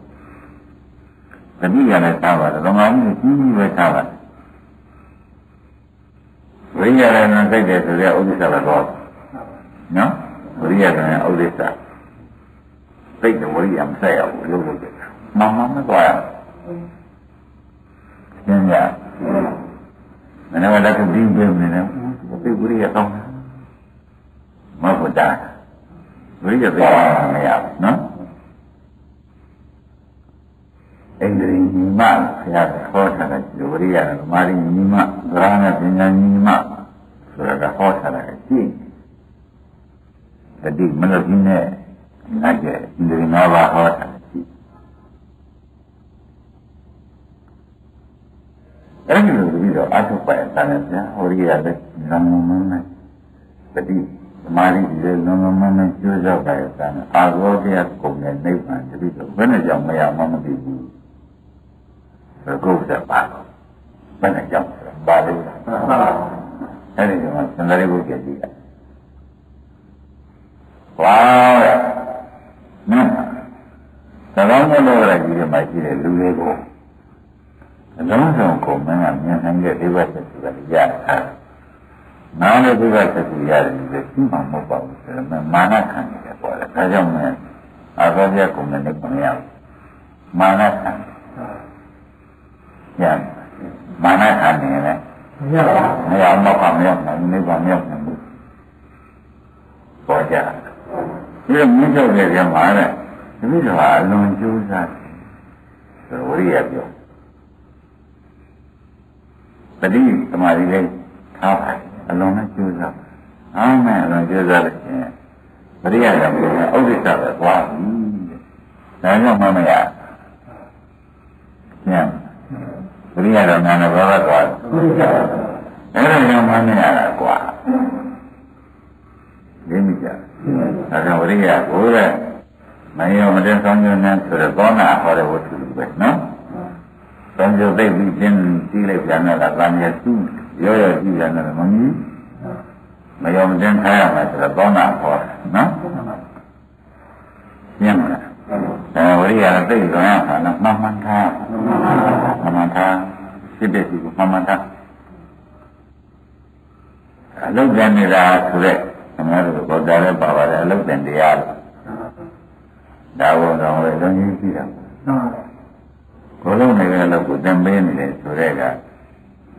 တတိယလည်းသာပါတယ်ဓမ္မကြီးကြီးကြီးပဲသာပါတယ်ဝိညာဉ်နဲ့စိတ်တယ်ဆိုတဲ့ဥဒိစ္စကတော့နော်ဝိညာဉ်နဲ့ဥဒိစ္စစိတ်နဲ့ဝိညာဉ်မဆက်ရဘူးလို့လို့မမမသွားရရှင်းရမနေ့ကလည်းဒီပြင်းနေတယ်ဒီဝိညာဉ်ကောင်း မဟုတ်တာဝိညာဉ်သိမရဘူးနော်ဣန္ဒြေညီမဆရာဟောထားတဲ့ဝိရိယကမာရိညီမသရဏပညာညီမဆိုတာကဟောထားတာရှိတတိမနတိနဲ့နိုင်တဲ့ဣန္ဒြေ၅ပါးဟောထားတာရှိအဲ့ဒီလိုပြီးတော့အထုပ်ပိုင်တယ်ဗျာဟောရိယလည်းလမ်းမမနဲ့တတိ မာရိလည်းလုံးလုံးမမကျိုးရောက်ပါရဲ့ဆန်းအာရောတရားကုန်တဲ့နိဗ္ဗာန်တတိတော့ဘယ်နဲ့ကြောင့်မရမှမသိဘူးဘယ်ကုသပါတော့ဘယ်နဲ့ကြောင့်ပါလို့အဲ့ဒီကသန္တရိဘုရားကြည့်လိုက်ဝါတဲ့နတ်သဘောမလို့ရကြီးတယ်မှရှိတယ်လူတွေကိုအလုံးစုံကိုမင်းကမြင်နိုင်တဲ့ဒီဘက်ဆက်စီကရတာ နားလည်းဒီဘက်ဆက်စီရတယ်ဒီရှိမှမဟုတ်ပါဘူးဆိုတော့မာနခံနေတယ်ပေါ့လေဒါကြောင့်မင်းအဘောပြကုမနဲ့ကိုမရဘူးမာနခံရမာနခံနေတယ်မရပါဘူးမရအောင်တော့မရနိုင်နိဗ္ဗာန်မရနိုင်ဘူးပေါ်ကြဒီလိုမြင့်ချုပ်တဲ့ကမှာတဲ့ဒီလိုကအလွန်ကြိုးစားတယ်ဝရိယပြောတတိသမာဓိလေးထားပါ အလွန်နဲ့ကြိုးစားအားမဲ့အလွန်ကြိုးစားလို့ရှင်ဝရိယကပြောတယ်ဥဒိစ္စပဲကွာဒါကြောင့်မမရညံဝရိယတော့နာနဲ့ဘာပဲကွာဥဒိစ္စအဲ့ဒါကြောင့်မမရတာကွာသိမိကြဒါကြောင့်ဝရိယကိုတဲ့မယောမတင်ဆောင်ညွန်းနဲ့ဆိုတော့သောနာဟောတဲ့ဝတ္ထုပဲနော်သုံးကြိုသိပြီးကျင်းကြည့်လိုက်ပြန်တော့ဗာမြတ်သူ ရောရောကြည့်ပြန်တော့မမီမယောမတင်ထားရမှာဆိုတော့သောနာဟောနော်ညံ့မလားအဲဝရိယကသိလွန်ရတာနော်မှန်မှန်ထားမှန်မှန်ထားစိတ်တည်းကိုမှန်မှန်ထားအလုတ်တန်နေတာဆိုတဲ့ခင်ဗျားတို့ဘောတာလည်းပါပါတယ်အလုတ်တန်တရားလို့ဒါဘုံတော်လည်းလုံးကြီးကြည့်တာဘုလုံးနေတဲ့အလုပ်ကိုသင်ပေးနေတယ်ဆိုတဲ့က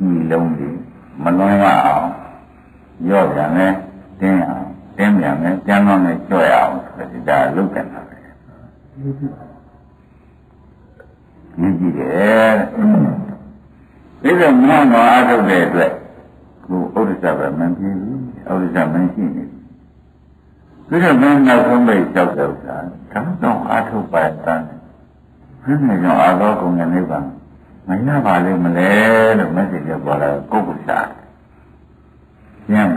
ဤလုံးကြီးမလွန်ရအောင်ရော့ပြန်လဲတင်းအောင်တင်းပြန်လဲကျမ်းတော့နဲ့ကြော့ရအောင်ဆိုတဲ့ဒါလုတ်တယ်ပါပဲမြည်ကြည့်တယ်ဒီလိုမနောအားထုတ်တဲ့အတွက်ကိုဥဒ္ဒစ္စပဲမပြေဘူးဥဒ္ဒစ္စမရှိနေပြီးတော့မင်းနောက်ဆုံးပဲကြောက်တော့တာဒါတော့အာထုပ်ပါတန်းဘယ်နဲ့ကြောင့်အာသောကုံနဲ့နိဗ္ဗာန် မရပါလိမ့်မလဲလို့မက်ဆေ့ချ်ပေါ်လာကိုယ့်ကိုယ်စားညံ့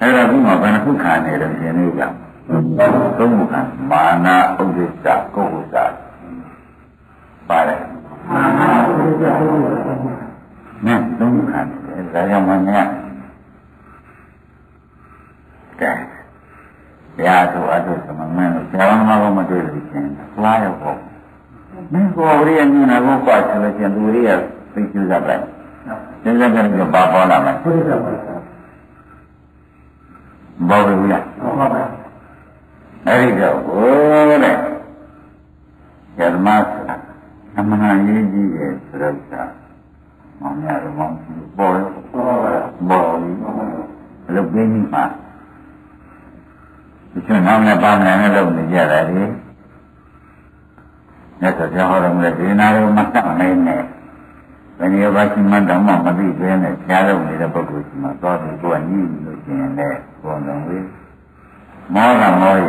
အဲ့ဒါခုမှဘယ်နှခုခံနေတယ်ရှင်နေကြသုံးခုခံမာနဥဒိစ္စကိုယ့်ကိုယ်စားပါတယ်မာနဥဒိစ္စကိုယ့်ကိုယ်စားနဲ့သုံးခုခံတယ်ဒါကြောင့်မင်းကဲတရားထုတ်အထုတ်သမမင်းတို့ဆရာမကမတွေ့လို့ရှင်သွားရောက် ပေါ့မင်းကိုဝိရိယညနာကိုပါချလို့ရှင်သူဝိရိယသိကျူးစားလိုက်သင်္ကြန်ကလည်းပါပေါ်လာမယ်ဟုတ်ကဲ့ပါဘောဘူးလားဟုတ်ပါပါအဲ့ဒီတော့ဟိုတဲ့ဓမ္မဆိုတာအမှန်အရေးကြီးရဲ့ဆိုတော့မောင်များတော့မောင်ပေါ်ပေါ်ပေါ်ပြီးဘယ်လိုပြင်းကြီးမှာဒီချင်းနောက်နဲ့ပါမယ်နဲ့လုပ်နေကြတယ်ဒီ မြတ်စွာဘုရားဟောတော်မူတဲ့ဒီနာရောမတတ်နိုင်နဲ့ဘယ်နည်းဘာရှိမှတောင်မှမသိသေးနဲ့ကြားလို့နေတဲ့ပုဂ္ဂိုလ်ရှိမှသွားပြီးကိုယ်ကညှိလို့ရှိရင်လည်းဘောလုံးဝေးမောကမောရ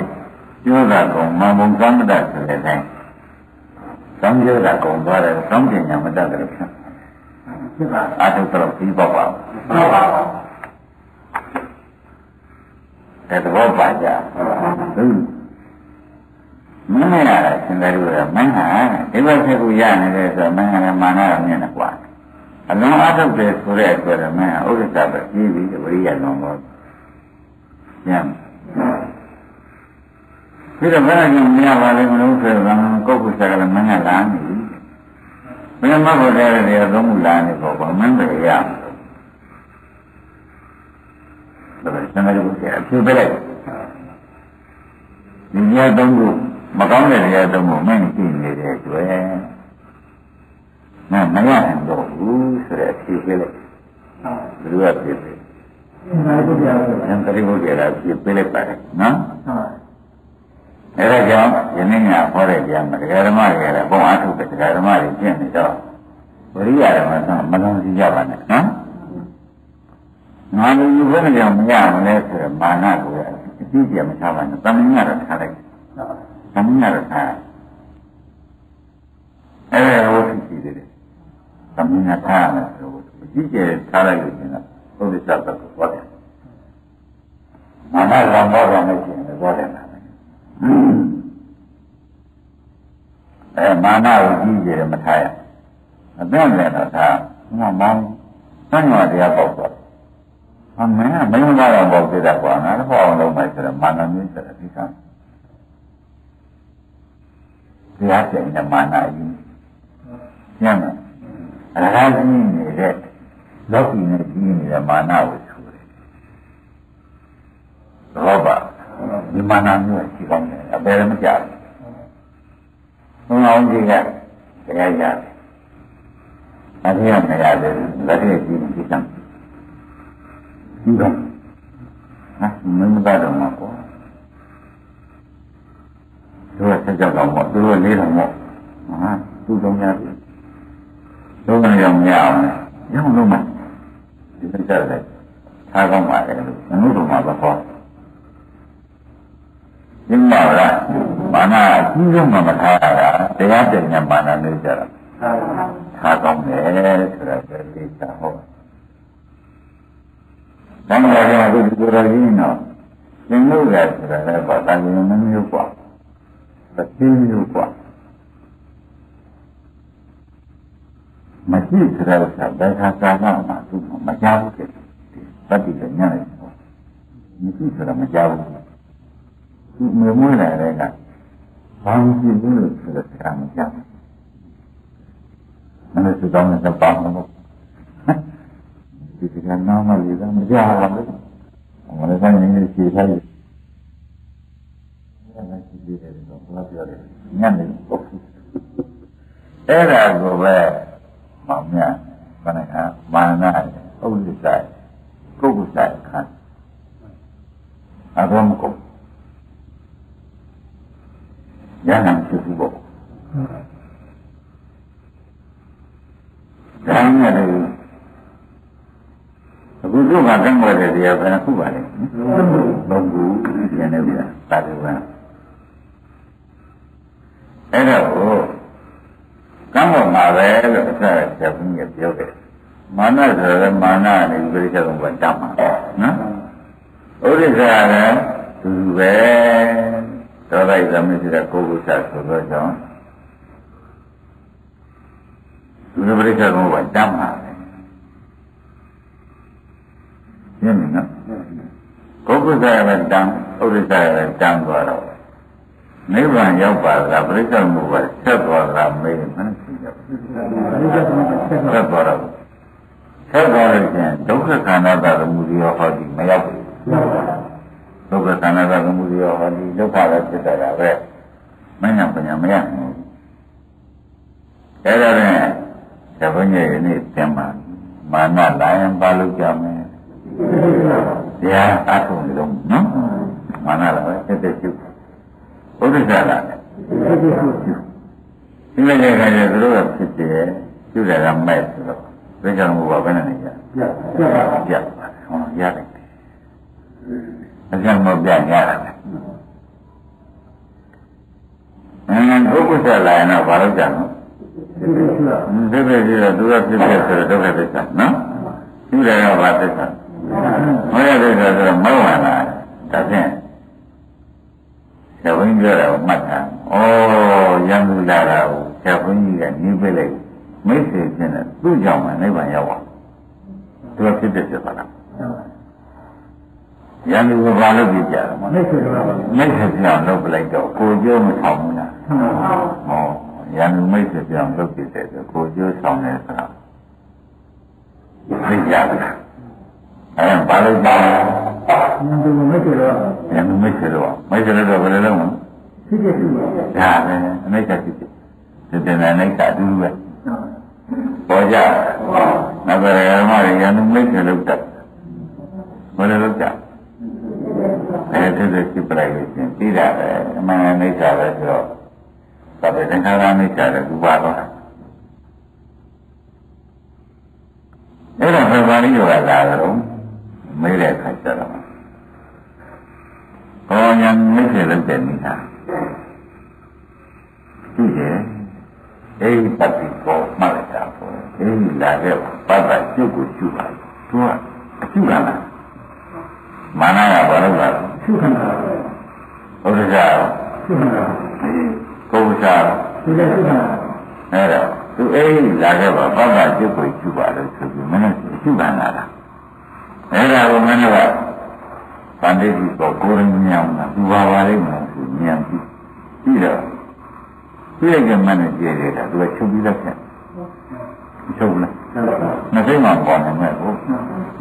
ပြောတာကောင်မမုံသမ်းမတတ်ဆိုတဲ့အတိုင်းသံပြောတာကောင်သွားတယ်သံပညာမတတ်တယ်ဖြစ်ဖြစ်ပါအာထုတော်ပြီးပေါ့ပါဟုတ်ပါပါတဲ့သဘောပါကြဟုတ် မင်းရတာရှင်သာတို့ကမင်းဟာဒီဘက်ဆက်ကိုရနေတယ်ဆိုတော့မင်းကလည်းမာနရမြင်တယ်ကွာအလုံးအထုတ်တယ်ဆိုတဲ့အတွက်မင်းကဥစ္စာပဲပြီးပြီးဝိရိယလုံးတော့ညံပြီးတော့ဘယ်လိုမြင်ရပါလဲမလို့ဆိုတော့ကိုယ့်ကိုယ်စားကလည်းမင်းကလာနေပြီဘယ်မှာဖို့လဲတဲ့သုံးခုလာနေပေါ့ကွာမင်းပဲရဒါပဲစံတော်ကိုအဖြစ်ပဲလိုက်ဒီညသုံးခု မကောင်းတဲ့တရားသုံးခုမင်းကြည့်နေတဲ့အတွက်နာမရနိုင်တော့ဘူးဆိုတဲ့အဖြစ်ပဲလိုက်ဘယ်လိုရဖြစ်လဲနာဘုရားဉာဏ်တရိဘုရားဖြစ်ပဲလိုက်ပါတယ်နော်အဲဒါကြောင့်ယနေ့ညဟောတဲ့တရားမှာတရားဓမ္မတွေလည်းဘုံအားထုတ်တဲ့တရားဓမ္မတွေကျင့်နေတော့ဝရိယဓမ္မကမလုံးစီကြပါနဲ့နော်ငါလူဘယ်နဲ့ကြောင့်မရမလဲဆိုတော့မာနကိုအကြည့်ကြမထားပါနဲ့တမင်ရတော့ထားလိုက် တမင်ရတော့ထားအဲဟိုရှိသေးတယ်တမင်ရထားမယ်ဆိုတော့အကြည့်ကြထားလိုက်လို့ရှင်တော့ဘုရားသတ်ကိုဟောတယ်မာနကမောဟနဲ့ရှင်ဟောတယ်အဲမာနကိုကြီးကြတယ်မထားရအသိဉာဏ်တော့ဒါငါမောင်းသံဃာတရားပေါက်သွားအမင်းကမင်းသားတော့ပေါက်သေးတာကွာငါတော့အောင်လုံးမယ်ဆိုတော့မာနမျိုးဆိုတဲ့ဒီက တရားကျင့်တဲ့မာနကြီးညံ့တယ်အရာကြီးနေတဲ့လောကီနဲ့ကြီးနေတဲ့မာနကိုဆိုတယ်တော့ပါဒီမာနမျိုးရှိကောင်းတယ်အပေလည်းမကြဘူးဘုံအောင်ကြီးကတရားရတယ်အဖေကမရတယ်လက်ရည်ကြီးနေစမ်းဒီကဟာမင်းကတော့မှာပေါ့ တို့ကဆက်ကြတော့ပေါ့တို့ကလေးတော့ပေါ့ဟာသူ့လုံးများပြီတို့ကရောမရအောင်ရောင်းလို့မဒီစက်တယ်ထားကောင်းပါလေလို့မနုတို့မှာပေါ့ရှင်းပါလားမာနအကြီးဆုံးမှမထားရတာတရားတည်ညာမာနလို့ကြတာထားကောင်းတယ်ဆိုတာပဲသိတာဟုတ်တန်ခါကအခုဒီလိုရင်းတော့သင်လို့ရဆိုတာလည်းပါတာရင်မမျိုးก မသိဘူးကွာမရှိကြတဲ့ဥစ္စာဘယ်ခါကာလမှသူ့မှာမကြောက်ဘူးတဲ့ပဋိပညာရဲ့မရှိဆိုတာမကြောက်ဘူးသူမမွေးလာတဲ့ကဘာလို့ဖြစ်ဘူးလို့ဆိုတာကမကြောက်ဘူးမနေ့ကတော့လည်းပတ်မလို့ဒီကနာမလေးကမကြောက်ဘူးမနေ့ကနေနေရှိသေးတယ် အဲ့ဒါရှိသေးတယ်တော့ဘာပြောလဲညနေပေါ့အဲ့ဒါကိုပဲမောင်မြတ်ဘာနဲ့ကမာနဥဒိစ္စကုက္ကုစ္စခံအဘောမကုန်ရဟန်းဖြစ်ဘူးပေါ့။ဒါနဲ့လည်းအခုတို့ကတန်းွယ်တဲ့တရားဘယ်နှခုပါလဲ။သုံးခုကျန်နေပြီသာဓုက အဲ့တော့ကံပေါ်မှာပဲလို့အဆက်ဆက်ဘုရားပြောတယ်မာနဆိုရယ်မာနနဲ့ပြိဿကုံကတတ်မှာနော်ဥဒိစ္စကလည်းသူပဲသောလိုက်သမီးတဲ့ကိုယ်ကုသဆိုတော့ကြောင့်သူပြိဿကုံကတတ်မှာပဲရှင်းပြီနော်ကိုယ်ကုသရယ်တန်ဥဒိစ္စရယ်တန်သွားတော့ နိဗ္ဗာန်ရောက်ပါလားပြိဿမှုကဆက်သွားတာမေးမှန်းသိကြပါဆက်သွားတော့ဆက်သွားလို့ချင်းဒုက္ခခန္ဓာတရမှုရောဟောဒီမရောက်ဘူးဒုက္ခခန္ဓာတရမှုရောဟောဒီဒုက္ခပဲဖြစ်တာပဲမညာပညာမရဘူးအဲ့ဒါနဲ့သဘုညရဲ့နေ့ပြန်မှာမာနလာရင်ပါလို့ကြမယ်တရားအထုံးလုံးနော်မာနလာပဲတက်တက်ရှု ဘုဒ္ဓဆရာလာတယ်ဒီလိုကြတဲ့ခါကျသူတို့ကဖြစ်တယ်ရှုတယ်ကမဲ့ဆိုတော့သိကြမှုကဘယ်နဲ့နေကြပြပြပါဟောရတယ်အကျဉ်းမပြရတယ်အင်းဒုက္ခဆက်လာရင်တော့ဘာလို့ကြံလို့ဒီပဲကြည့်တော့သူကဖြစ်ဖြစ်ဆိုတော့ဒုက္ခသစ္စာနော်ရှုတယ်ကဘာသစ္စာမရတဲ့သစ္စာဆိုတော့မဟုတ်လားဒါဖြင့် ဆရာဘုန်းကြီးပြောတာကိုမှတ်တာ။ဩရံသူလာတာကိုဆရာဘုန်းကြီးကညှိပေးလိုက်မိတ်ဆွေချင်းနဲ့သူ့ကြောင့်မှနိဗ္ဗာန်ရောက်အောင်။သူကဖြစ်တဲ့ဖြစ်ပါလား။ရံသူကဘာလို့ပြကြတယ်မလဲ။မိတ်ဆွေကမိတ်ဆွေပြောင်းလုပ်ပလိုက်တော့ကိုကျိုးမဆောင်ဘူးလား။ဟောရံသူမိတ်ဆွေပြောင်းလုပ်ပြတဲ့ဆိုကိုကျိုးဆောင်တယ်ဆိုတော့သိကြဘူးလား။အဲဘာလို့ကြောင်း ဉာဏ်တူမိတ်ဆွေတော့ဉာဏ်တူမိတ်ဆွေတော့မိတ်ဆွေတော့ဘယ်လိုလုပ်မလဲဖြစ်ဖြစ်ရှိပါဒါပဲအနိစ္စဖြစ်ဖြစ်ဒီတင်တဲ့အနိစ္စအတူတူပဲပေါ်ကြနောက်ကြရမရဉာဏ်တူမိတ်ဆွေလို့တတ်ဘယ်လိုလုပ်ကြအဲတည်းတည်းရှိပလိုက်လို့ရှင်ပြီးတာပဲအမှန်အနိစ္စပဲဆိုတော့သဗ္ဗေသင်္ခါရအနိစ္စလည်းသူပါတော့အဲ့ဒါဘယ်ပါဠိရောလာတော့ မေးတဲ့အခါကျတော့ဘောညာမိတ်ဆက်လုပ်တဲ့မိသားကြည့်တယ်အေးပတ်ပြီးပေါ်မှတ်တာပေါ့အေးလာခဲ့ပတ်ပတ်ကျုပ်ကိုကျူပါသူကအကျူကလားမာနကဘာလို့လဲကျူခံတာဘုရားကြောင့်ကျူခံတာကိုယ်စားဒီလိုကျူခံတာအဲ့တော့သူအေးလာခဲ့ပါပတ်ပတ်ကျုပ်ကိုကျူပါလို့ဆိုပြီးမင်းကျူခံလာတာ အဲ့ဒါကိုမင်းတို့ကဗန္တိတိကိုကိုရင်းညောင်းတာသူပါပါလိမ့်မယ်ဆိုညံပြီးပြီးတော့သူ့ရဲ့ကမနဲ့ကြည့်ရတာသူကချုပ်ပြီးလက်ဆက်ချုပ်လားမသိမှပေါ်နေမဲ့ကို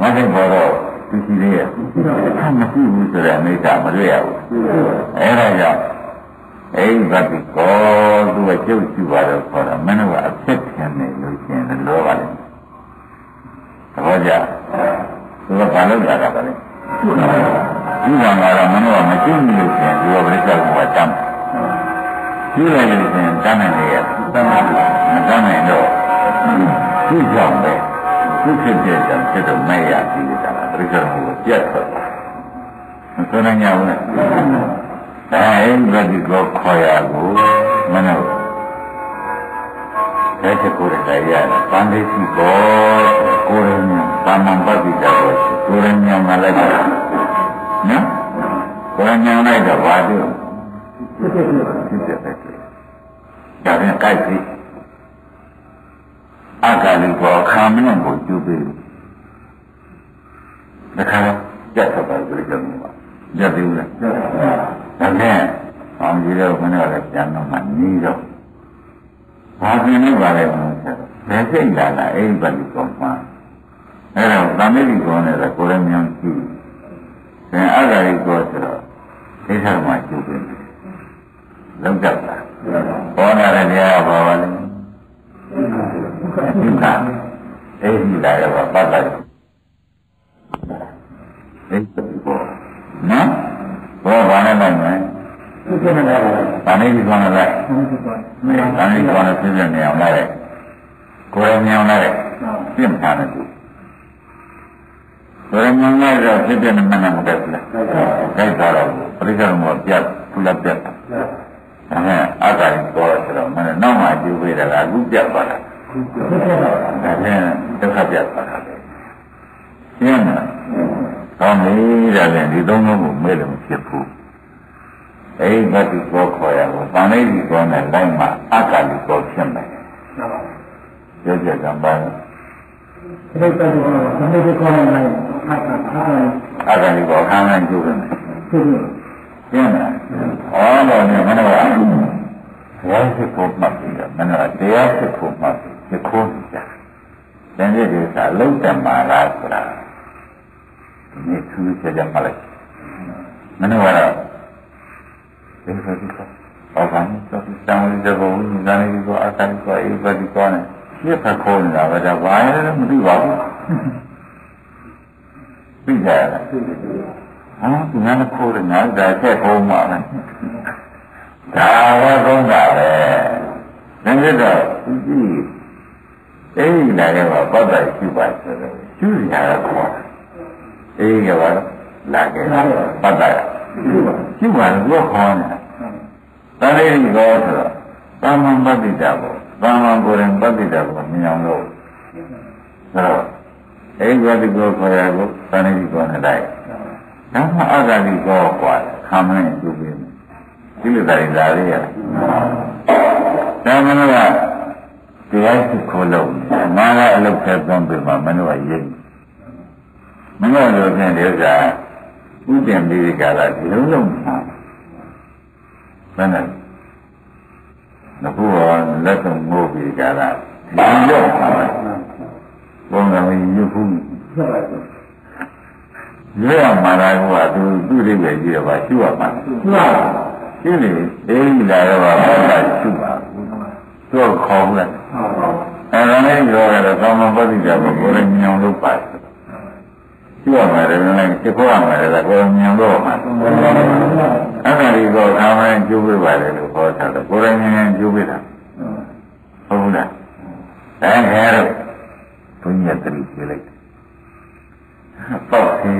မသိပေါ်တော့သူရှိသေးရဲ့အမရှိဘူးဆိုတဲ့အိဋ္ဌမတွေ့ရဘူးအဲ့ဒါကြောင့်အိဗတ်တိကောသူကကျုပ်ရှိပါတော့ခေါ်တာမင်းတို့ကအဖြစ်ထင်နေလို့ရှိရင်လောပါလိမ့်မယ်သဘောကျ သူကဘာလို့လာတာလဲဒီကံကတော့မနောကမကျင့်လို့ရှိရင်ဒီကပြိဿကဘာတမ်းကျူးလိုက်လို့ရှိရင်တမ်းနိုင်လေရတမ်းမတမ်းနိုင်တော့သူ့ကြောင့်ပဲသူ့ဖြစ်တဲ့ကြောင့်ဖြစ်တော့မဲ့ရပြီးတာလားပြိဿကကိုပြတ်သွားမဆိုနိုင်ကြဘူးလားဒါအိဗတိကိုခေါ်ရကိုမနော တဲ့ချက်ကိုယ်တိုင်ရတာပန္တိစီဘောကိုယ်ရင်းပါမန်ပတိတာကိုကိုယ်ရင်းညောင်းလိုက်တာနော်ကိုယ်ရင်းညောင်းလိုက်တော့ဘာလို့ဖြစ်ဖြစ်ဖြစ်ဖြစ်ပဲဒါပြန်ကြိုက်ပြီအကာလိဘောခါမင်းကိုကျူပြီးတခါကြက်တော့ပဲကြည့်ကြမှာကြက်သေးဘူးလားကြက်ပါဒါနဲ့အောင်ကြီးတော့ခဏလည်းပြန်တော့မှနီးတော့ ဘာဖြစ်နေပါလဲဆိုတော့ဘယ်စိတ်လာလားအဲ့ဒီဘက်ကောမှာအဲ့တော့သမေတိကောနဲ့ကိုယ်လည်းမြန်ကြည့်သင်အဂါရိကောဆိုတော့ဒိဋ္ဌကမှကျုပ်ပြင်လုံးကြတာဘောနာတဲ့တရားဘာပါလဲဒီကအဲ့ဒီလာရပါပတ်တယ်အဲ့ဒီဘောနော်ဘောဘာနဲ့နိုင်မလဲ။ ဒါနဲ့ဒီကောင်းလိုက်။ဒါနဲ့ကောင်းတဲ့ပြည့်ပြည့်နေအောင်လိုက်။ကိုယ်ရမြောင်းလိုက်။ပြင့်ထားတယ်သူ။သဆိုရင်ငငယ်တော့ဖြစ်တဲ့မနမတက်ဘူးလားကြိုက်တော့ပရိစ္ဆေမောပြတ်ဖူလာပြတ်အဲအတ္တကြီးပေါ်တော့ဆိုတော့မနေ့နောက်မှကျူပေးတယ်ကအခုပြတ်သွားတာဒါဖြင့်ဒုက္ခပြတ်သွားတာလေရှင်းလားကောင်းပြီဒါပြန်ဒီသုံးလုံးကိုမေ့လို့မဖြစ်ဘူး အိဘတ်ဒီကောခေါ်ရဘူးဗာဏိဒီကောနဲ့လိုက်မှအတ္တဒီကောဖြစ်မယ်ပြောကြကံပါစိတ်ကတော့သမီးကောင်းလိုက်ဖတ်တာဖတ်တယ်အတ္တဒီကောခံနိုင်ကြည့်တယ်သူကရှင်းလားဟောတော့ဒီမနောကတရားစစ်ဖို့မှတ်ပြီးတော့မနောကတရားစစ်ဖို့မှတ်ပြီးဒီခုံးကြ။ဒါနဲ့ဒီစာလုံးတယ်မှာလားဆိုတာဒီသူချက်ကြမှာလိုက်မနောကတော့ ဒီလိုဒီကောဘာသာနဲ့သောတောင်းရတဲ့ဘုံဉာဏ်လေးကိုအတ္တကိုအေဘဒီကောနဲ့ပြတ်ဖတ်ခေါ်နေတာပဲဒါဘာလဲမသိပါဘူး။သိကြလား။ဟာဒီငါကခိုးတယ်ငါဒါချက်ခေါ်မှာပဲ။ဒါပဲသုံးတာပဲ။ဒါကြတော့ဒီအဲ့ဒီလာရပါပတ်တိုင်ရှိပါဆိုတော့ရှုရတာခေါ်တာ။အေးကပါလာခဲ့ပတ်တိုင် ရှိပါလားသူကခေါ်နေတာတန်လေးကောဆိုတော့တာမန်ပဋိတာပေါ့တာမန်ကိုယ်ရင်ပဋိတာကိုမြင်အောင်လုပ်ဆိုတော့အဲဒီကတိကိုခေါ်ရလို့တန်လေးကောနဲ့လိုက်ဓမ္မအာဂတိကောကွာခံမင်းသူပြင်ဒီလိုတိုင်းလာရရဓမ္မနကတရားစုခိုးလို့မာနအလုပ်ဖက်သွန်းပြမှာမနှုတ်ရရင်မနှုတ်လို့ဖြင့်ဒီဥစ္စာ ဥပင်ပြီးကြတာဒီလုံးလုံးမှာဘယ်နဲ့ငါဘုရားလက်ဆုံးငိုးပြီးကြတာဒီလုံးမှာဘုံတော်ကြီးရုပ်ခုဆက်လိုက်ရွေးရမှာလားကသူသူ့လေးပဲကြည့်ရပါရှုရမှာသူကရှင်းလေအေးလာတော့ဘာသာရှုပါသူ့ခေါ်ဘူးလားဟုတ်ပါအဲဒါနဲ့ပြောရတော့ကောင်းမှပဋိကြပါကိုယ်လည်းညောင်လို့ပါ ရှုရမှာလည်းလည်းစိတ်ခေါ်ရမှာလည်းကိုယ်ညောင်လို့ပါအဲ့ဒါဒီကောခံမှကျိုးပေးပါလေလို့ခေါ်တာတော့ကိုယ်လည်းညင်ကျိုးပေးတာဟုတ်ဘူးလားဒါခဲတော့ဘုန်းကြီးကတတိပြလိုက်ပေါ့ဟေး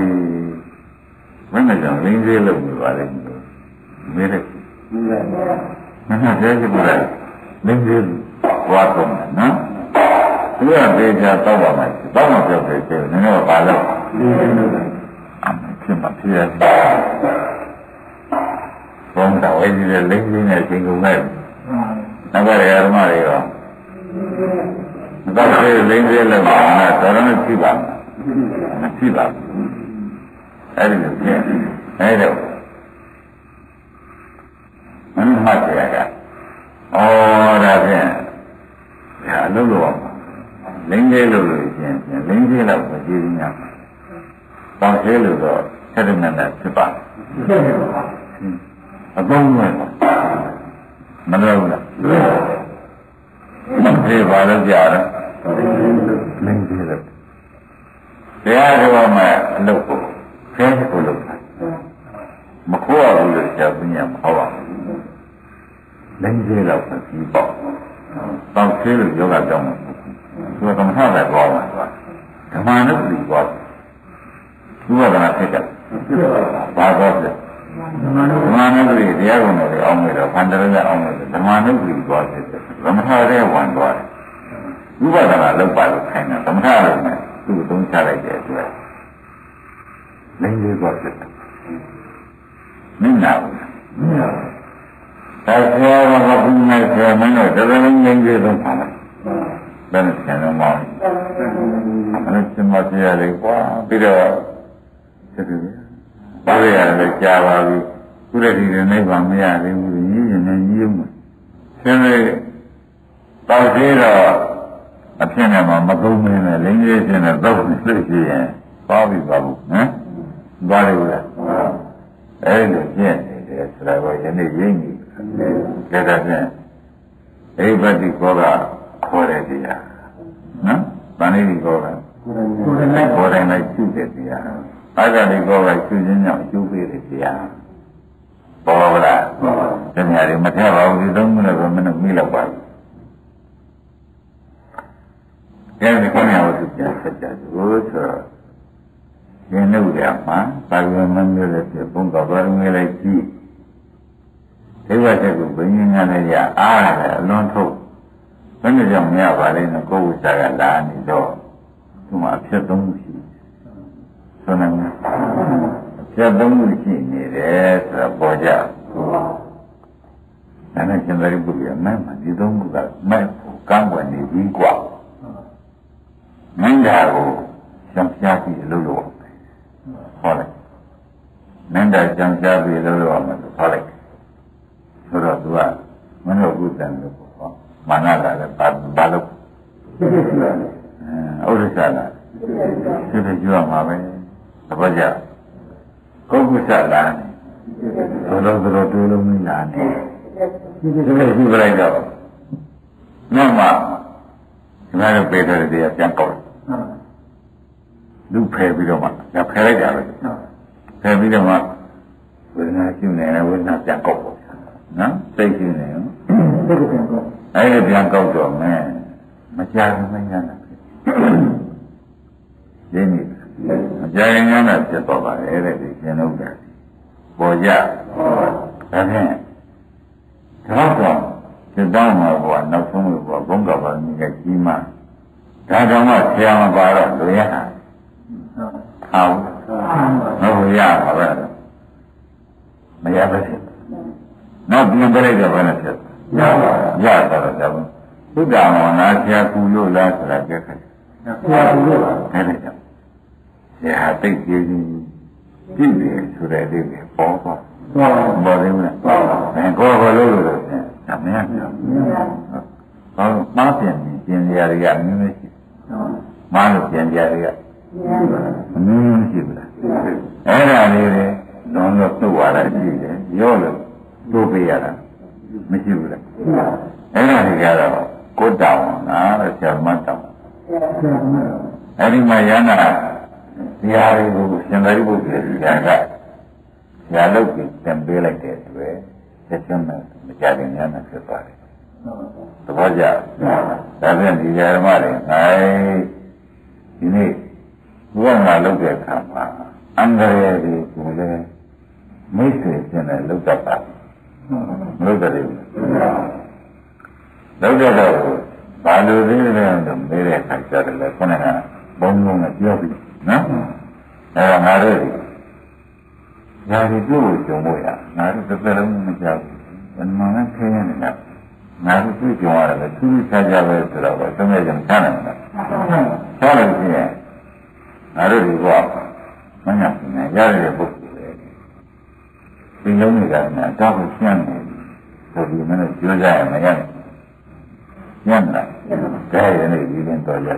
မင်းကကြောင့်လင်းသေးလို့ပြပါလိမ့်မယ်မင်းလည်းမင်းကတည်းကပြလိုက်လင်းသေးဘွားတော့နော် သူကဒေချာတော့ပါမယ်တော့မပြောသေးဘူးနည်းနည်းပါလို့အမဖြစ်မဖြစ်ရဘုံတော်ဝိဇ္ဇာလင်းသေးနဲ့ရှင်ကုန်မဲ့နောက်ကရဓမ္မတွေရောတော့သေးလင်းသေးလို့ဘာမှတော်တော်မရှိပါဘူးမရှိပါဘူးအဲ့ဒီလိုဖြစ်အဲ့တော့မင်းမှတ်ကြရတာဩဒါဖြင့်ဒါလုံးလို့အောင် လင်းသေးလို့လို့ရှင်လင်းသေးတော့မကြည့်ဘူးညာတောင်းသေးလို့တော့ဆက်တဲ့နဲ့ဖြစ်ပါအကုန်လုံးမလို့ဘူးလားဒီဘာလို့ကြားတော့လင်းသေးလို့တရားတော်မှာအလုပ်ကိုဖဲကိုလုပ်တာမခေါ်ရဘူးလို့ကြားပြညာမဟောပါဘူးလင်းသေးတော့ပြီးပေါ့တောင်းသေးလို့ယောဂကြောင်းမှာ သူကကမ္မထပဲပေါ်မှာသူကဓမ္မနုပ္ပိပေါ်သူကကဖြစ်တယ်ဘာတော့လဲဓမ္မနုပ္ပိတရားကုန်တယ်အောင်မယ်တော့ဖန္တရကအောင်မယ်ဓမ္မနုပ္ပိပေါ်ဖြစ်တယ်ကမ္မထရဲ့ဝန်သွားတယ်ဥပဒနာလောက်ပါလို့ခိုင်းတာကမ္မထလည်းနဲ့သူ့သုံးချလိုက်တဲ့အတွက်လင်းလေးပေါ်ဖြစ်တယ်မင်းနာဘူးဒါဆရာကဘုရားဆရာမင်းတို့တကယ်လုံးငင်းကြီးသုံးပါလား ဘယ်နဲ့ဆရာတော်မောင်းအဲ့ဒီမတရားလေးကွာပြီးတော့တကယ်ပါရရတယ်ကြားပါပြီခုတည်းဒီနိဗ္ဗာန်မရသေးဘူးကြီးရင်လည်းကြီးအောင်ဆင်းရဲတောက်သေးတော့အဖြစ်နဲ့မှမသုံးမင်းနဲ့လင်းကြီးရှင်နဲ့တော့လို့ရှိရင်သွားပြီပါဘူးနော်သွားတယ်ဘူးလားအဲ့လိုပြည့်နေတယ်ဆိုတာကယနေ့ရင်းကြီးကြတဲ့ဖြင့်အိဗတိကောက ခေါ်တဲ့တရားနော်ဗာဏိတိကောကကိုယ်နဲ့ကိုယ်တိုင်လိုက်ရှုတဲ့တရားအာဂတိကောကရှုခြင်းကြောင့်အကျိုးပေးတဲ့တရားပေါ်ပါလားတကယ်မထက်ပါဘူးဒီသုံးမိနစ်ပဲမင်းမိလောက်ပါဘူးအဲဒီခေါင်းရဝတ္ထုပြန်ဆက်ကြတယ်ဘိုးဆိုတော့ရှင်တို့ရမှာသာဝမမျိုးတဲ့ပြဘုံကဘာငယ်လိုက်ကြည့်ဒိဝတ်တဲ့ကိုဘိညာဉ်ငါနဲ့ရအားရတယ်အလွန်ထုတ် ဘယ်နဲ့ကြောင့်မရပါလဲနော်ကိုယ်ဝိစာကလာနေတော့သူမှအဖြစ်သုံးမှုရှိဆိုနေမှာအဖြစ်သုံးမှုရှိနေတယ်ဆိုတော့ပေါ်ကြနာနဲ့ရှင်သာရိပုတ္တရာမင်းမဒီသုံးခုကမင်းကိုကန့်ကွက်နေပြီကွာမင်းဒါကိုရှောင်ရှားပြီးအလုပ်လုပ်အောင်ဟောလိုက်မင်းဒါရှောင်ရှားပြီးအလုပ်လုပ်အောင်လို့ဟောလိုက်ဆိုတော့သူကမင်းတို့ကုသံလို့ မာနလာလည်းဘာဘာလို့အဲဥဒ္ဒစ္စလာသိတဲ့ကျွမ်းမှာပဲသဘောကျကုက္ကုသလာနေသောတော်တော်တွေးလို့မလာနေဒီလိုကြည့်ကြလိုက်တော့နောက်မှဒီမှာတော့ပေတယ်တရားပြန်ပေါက်လူဖယ်ပြီးတော့မှဒါဖယ်လိုက်တာပဲဖယ်ပြီးတော့မှဝေဒနာရှိနေတယ်ဝေဒနာပြန်ကောက်ပေါ့နော်စိတ်ရှိနေရောစိတ်ကိုပြန်ကောက် အဲ့ဒီပြန်ကောက်တော့မယ်မကြာဘူးမညာတာရင်းနေမကြာရင်ညာတာဖြစ်တော့ပါလေတဲ့ဒီရှင်တို့ကပေါ်ကြဒါဖြင့်ဒါတော့စိတ်တောင်းမှာဘုရားနောက်ဆုံးလို့ဘုရားဘုံကပါမိကကြီးမှဒါတော့မှဆရာမပါတော့လူရဟဟောင်းဟုတ်ရပါပဲမရပါဘူးနောက်ပြန်ပြလိုက်တော့ဘယ်နဲ့ဖြစ် ရပါရတော့တော့ဘုရားမောနာဆရာကူလို့လားဆိုတာကြက်ခိုင်းဆရာကူလို့ပါအဲ့ဒါကြောင့်ဆရာတိတ်ကြီးကြီးကြည့်တယ်ဆိုတဲ့အလေးပဲပေါ်ပါဟုတ်ပါပေါ်သေးဘူးလားအဲကိုယ်ကိုလို့လို့လို့ဒါမရဘူးဟောမားပြန်ပြင်ကြရရအမျိုးမျိုးရှိမားလို့ပြင်ကြရရအမျိုးမျိုးရှိဘူးလားအဲ့ဒါလေးလေလုံးလို့သုတ်ရတာရှိတယ်ရော့လို့သိုးပေးရတာမရှိဘူးလား အဲ့ဒါတွေကတော့ကိုယ်တောင်းလားဆရာမတောင်းဆရာကူလို့အဲ့ဒီမှာယန္နာတရားတွေကိုရှင်သာရိပုတ္တရာကဆရာလုပ်ပြီးသင်ပေးလိုက်တဲ့အတွက်ဆက်စမ်းမကြခင်ယန္နာဖြစ်သွားတယ်သဘောကျဒါဖြင့်ဒီဓမ္မတွေငါဒီနေ့ဘုရားငါလုပ်တဲ့အခါမှာအန္တရာယ်တွေကိုလည်းမိတ်ဆွေချင်းနဲ့လုပ်တတ်တာ မလုပ်တတ်ဘူးလုပ်တတ်တော့ဘာလို့သေးလဲတော့မေးတဲ့အခါကျတော့လေခုနကဘုံဘုံနဲ့ပြောပြီးနော်အဲဒါငါတို့ညာဒီပြုတ်ကြုံလို့ရငါတို့တစ်သက်လုံးမကြောက်ဘူးဘယ်မှာလဲခဲရနေတာငါတို့ပြုတ်ကြုံရတယ်လေသူခြားခြားပဲဆိုတော့သုံးရကြမ်းချမ်းတယ်လားချမ်းလို့ရှိရင်ငါတို့ဒီကောမညာပညာရတဲ့ပုဂ္ဂိုလ်ပဲ ဒီလုံးတွေကလည်းအတော့ရှင်းနေဆိုပြီးမင်းတို့ကြိုးစားရမရဘူးညံ့လားကဲရနေဒီရင်တော့ရ